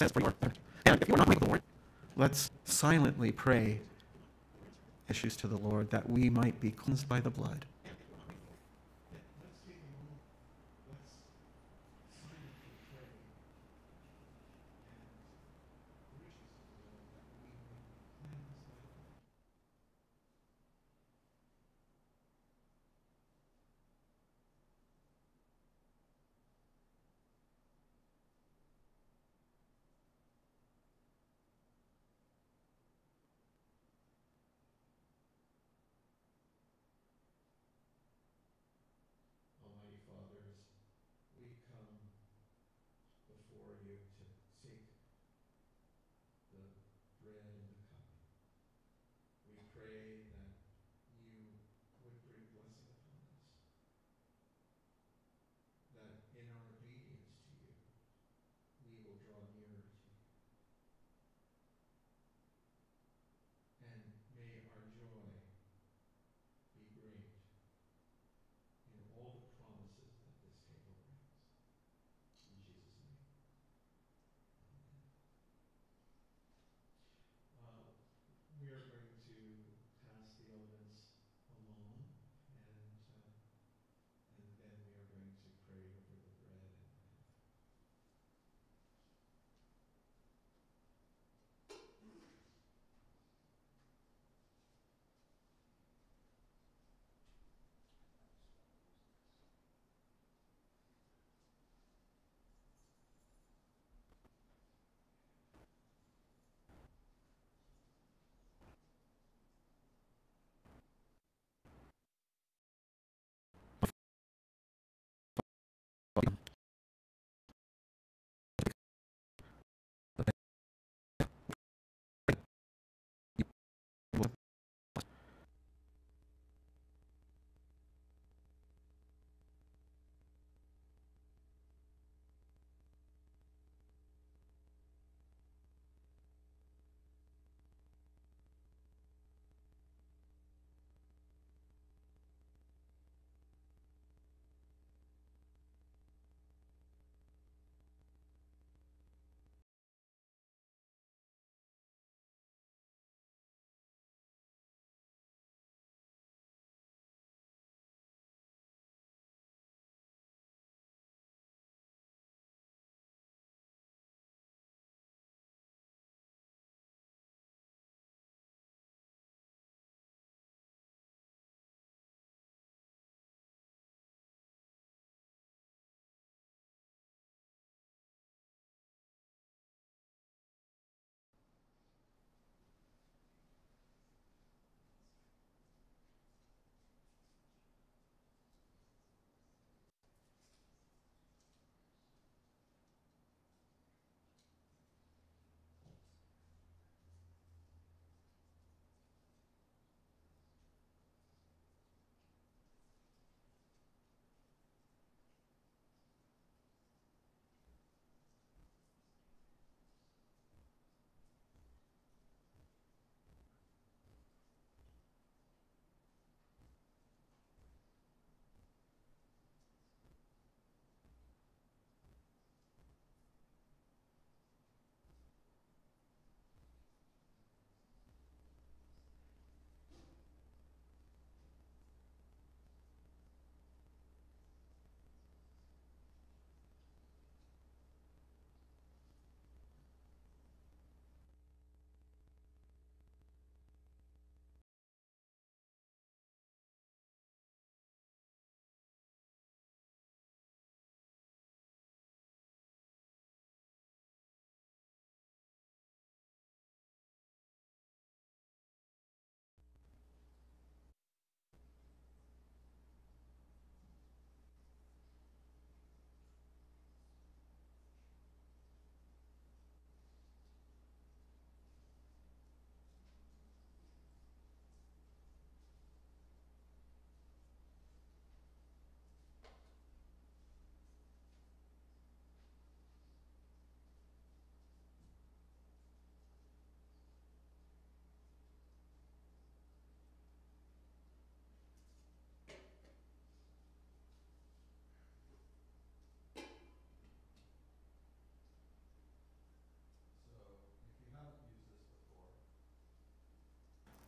says for your. And if you are not the Lord, let's silently pray issues to the Lord that we might be cleansed by the blood. Bye.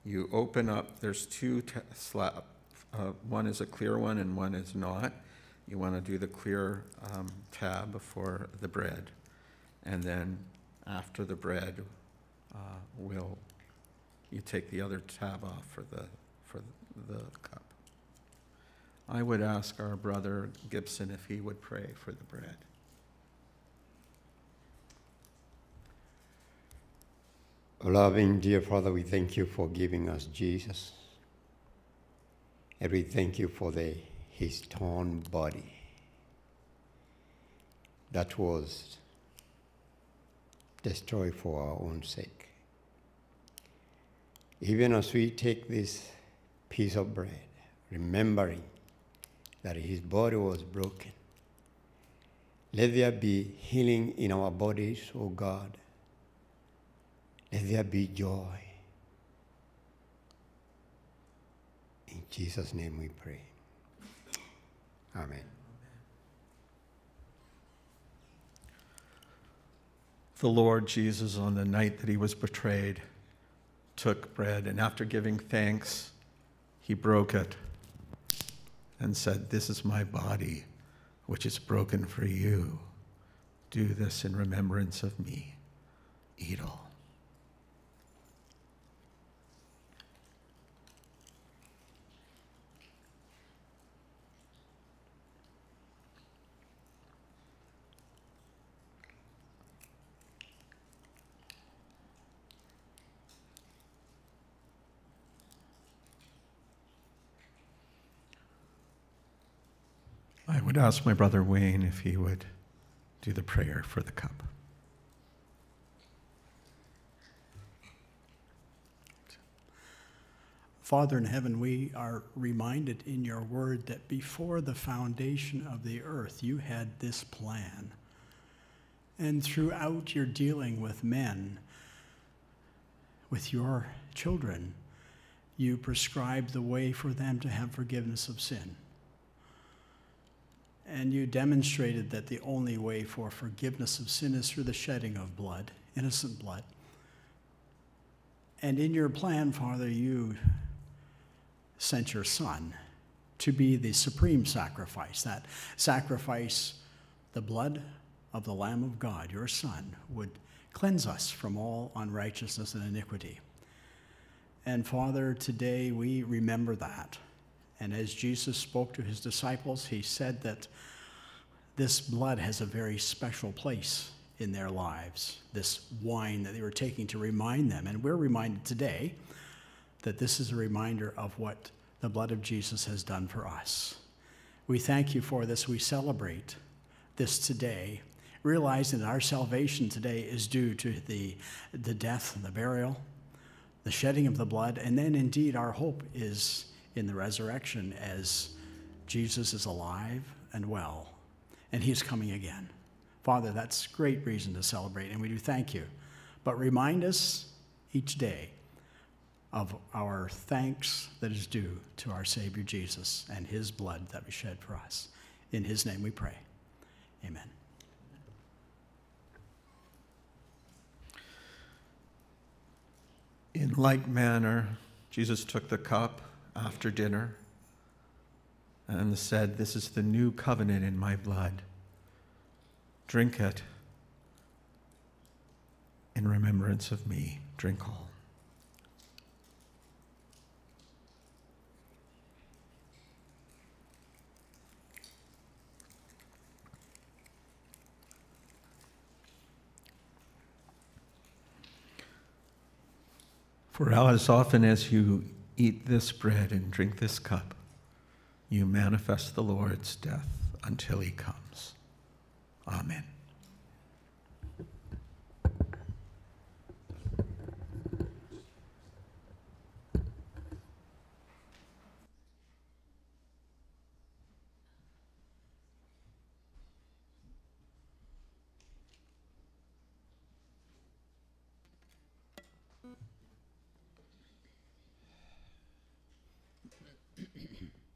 You open up, there's two slab, uh, one is a clear one and one is not. You want to do the clear um, tab for the bread. And then after the bread, uh, will, you take the other tab off for the, for the cup. I would ask our brother Gibson if he would pray for the bread. Loving dear Father, we thank you for giving us Jesus. And we thank you for the, his torn body that was destroyed for our own sake. Even as we take this piece of bread, remembering that his body was broken, let there be healing in our bodies, O God. Let there be joy. In Jesus' name we pray. Amen. The Lord Jesus, on the night that he was betrayed, took bread, and after giving thanks, he broke it and said, This is my body, which is broken for you. Do this in remembrance of me. Eat all. I would ask my brother Wayne if he would do the prayer for the cup. Father in heaven, we are reminded in your word that before the foundation of the earth, you had this plan. And throughout your dealing with men, with your children, you prescribed the way for them to have forgiveness of sin. And you demonstrated that the only way for forgiveness of sin is through the shedding of blood, innocent blood. And in your plan, Father, you sent your Son to be the supreme sacrifice. That sacrifice, the blood of the Lamb of God, your Son, would cleanse us from all unrighteousness and iniquity. And Father, today we remember that. And as Jesus spoke to his disciples, he said that this blood has a very special place in their lives, this wine that they were taking to remind them. And we're reminded today that this is a reminder of what the blood of Jesus has done for us. We thank you for this. We celebrate this today, realizing that our salvation today is due to the, the death and the burial, the shedding of the blood, and then indeed our hope is in the resurrection as Jesus is alive and well, and he's coming again. Father, that's great reason to celebrate, and we do thank you. But remind us each day of our thanks that is due to our Savior Jesus and his blood that was shed for us. In his name we pray. Amen. In like manner, Jesus took the cup after dinner and said, This is the new covenant in my blood. Drink it in remembrance of me. Drink all. For as often as you eat this bread and drink this cup, you manifest the Lord's death until he comes. Amen.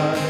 side.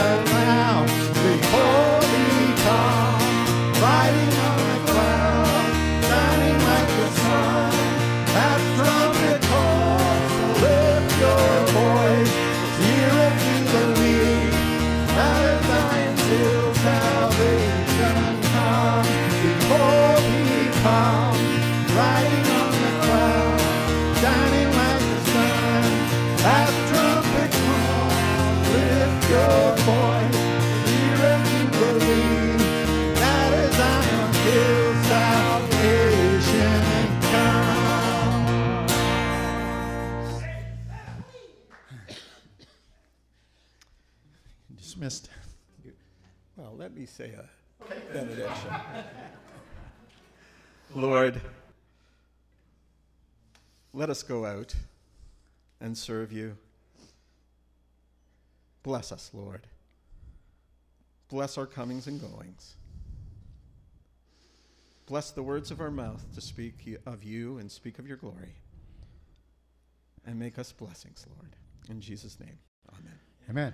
say a benediction. Lord, let us go out and serve you. Bless us, Lord. Bless our comings and goings. Bless the words of our mouth to speak of you and speak of your glory. And make us blessings, Lord. In Jesus' name, amen. Amen.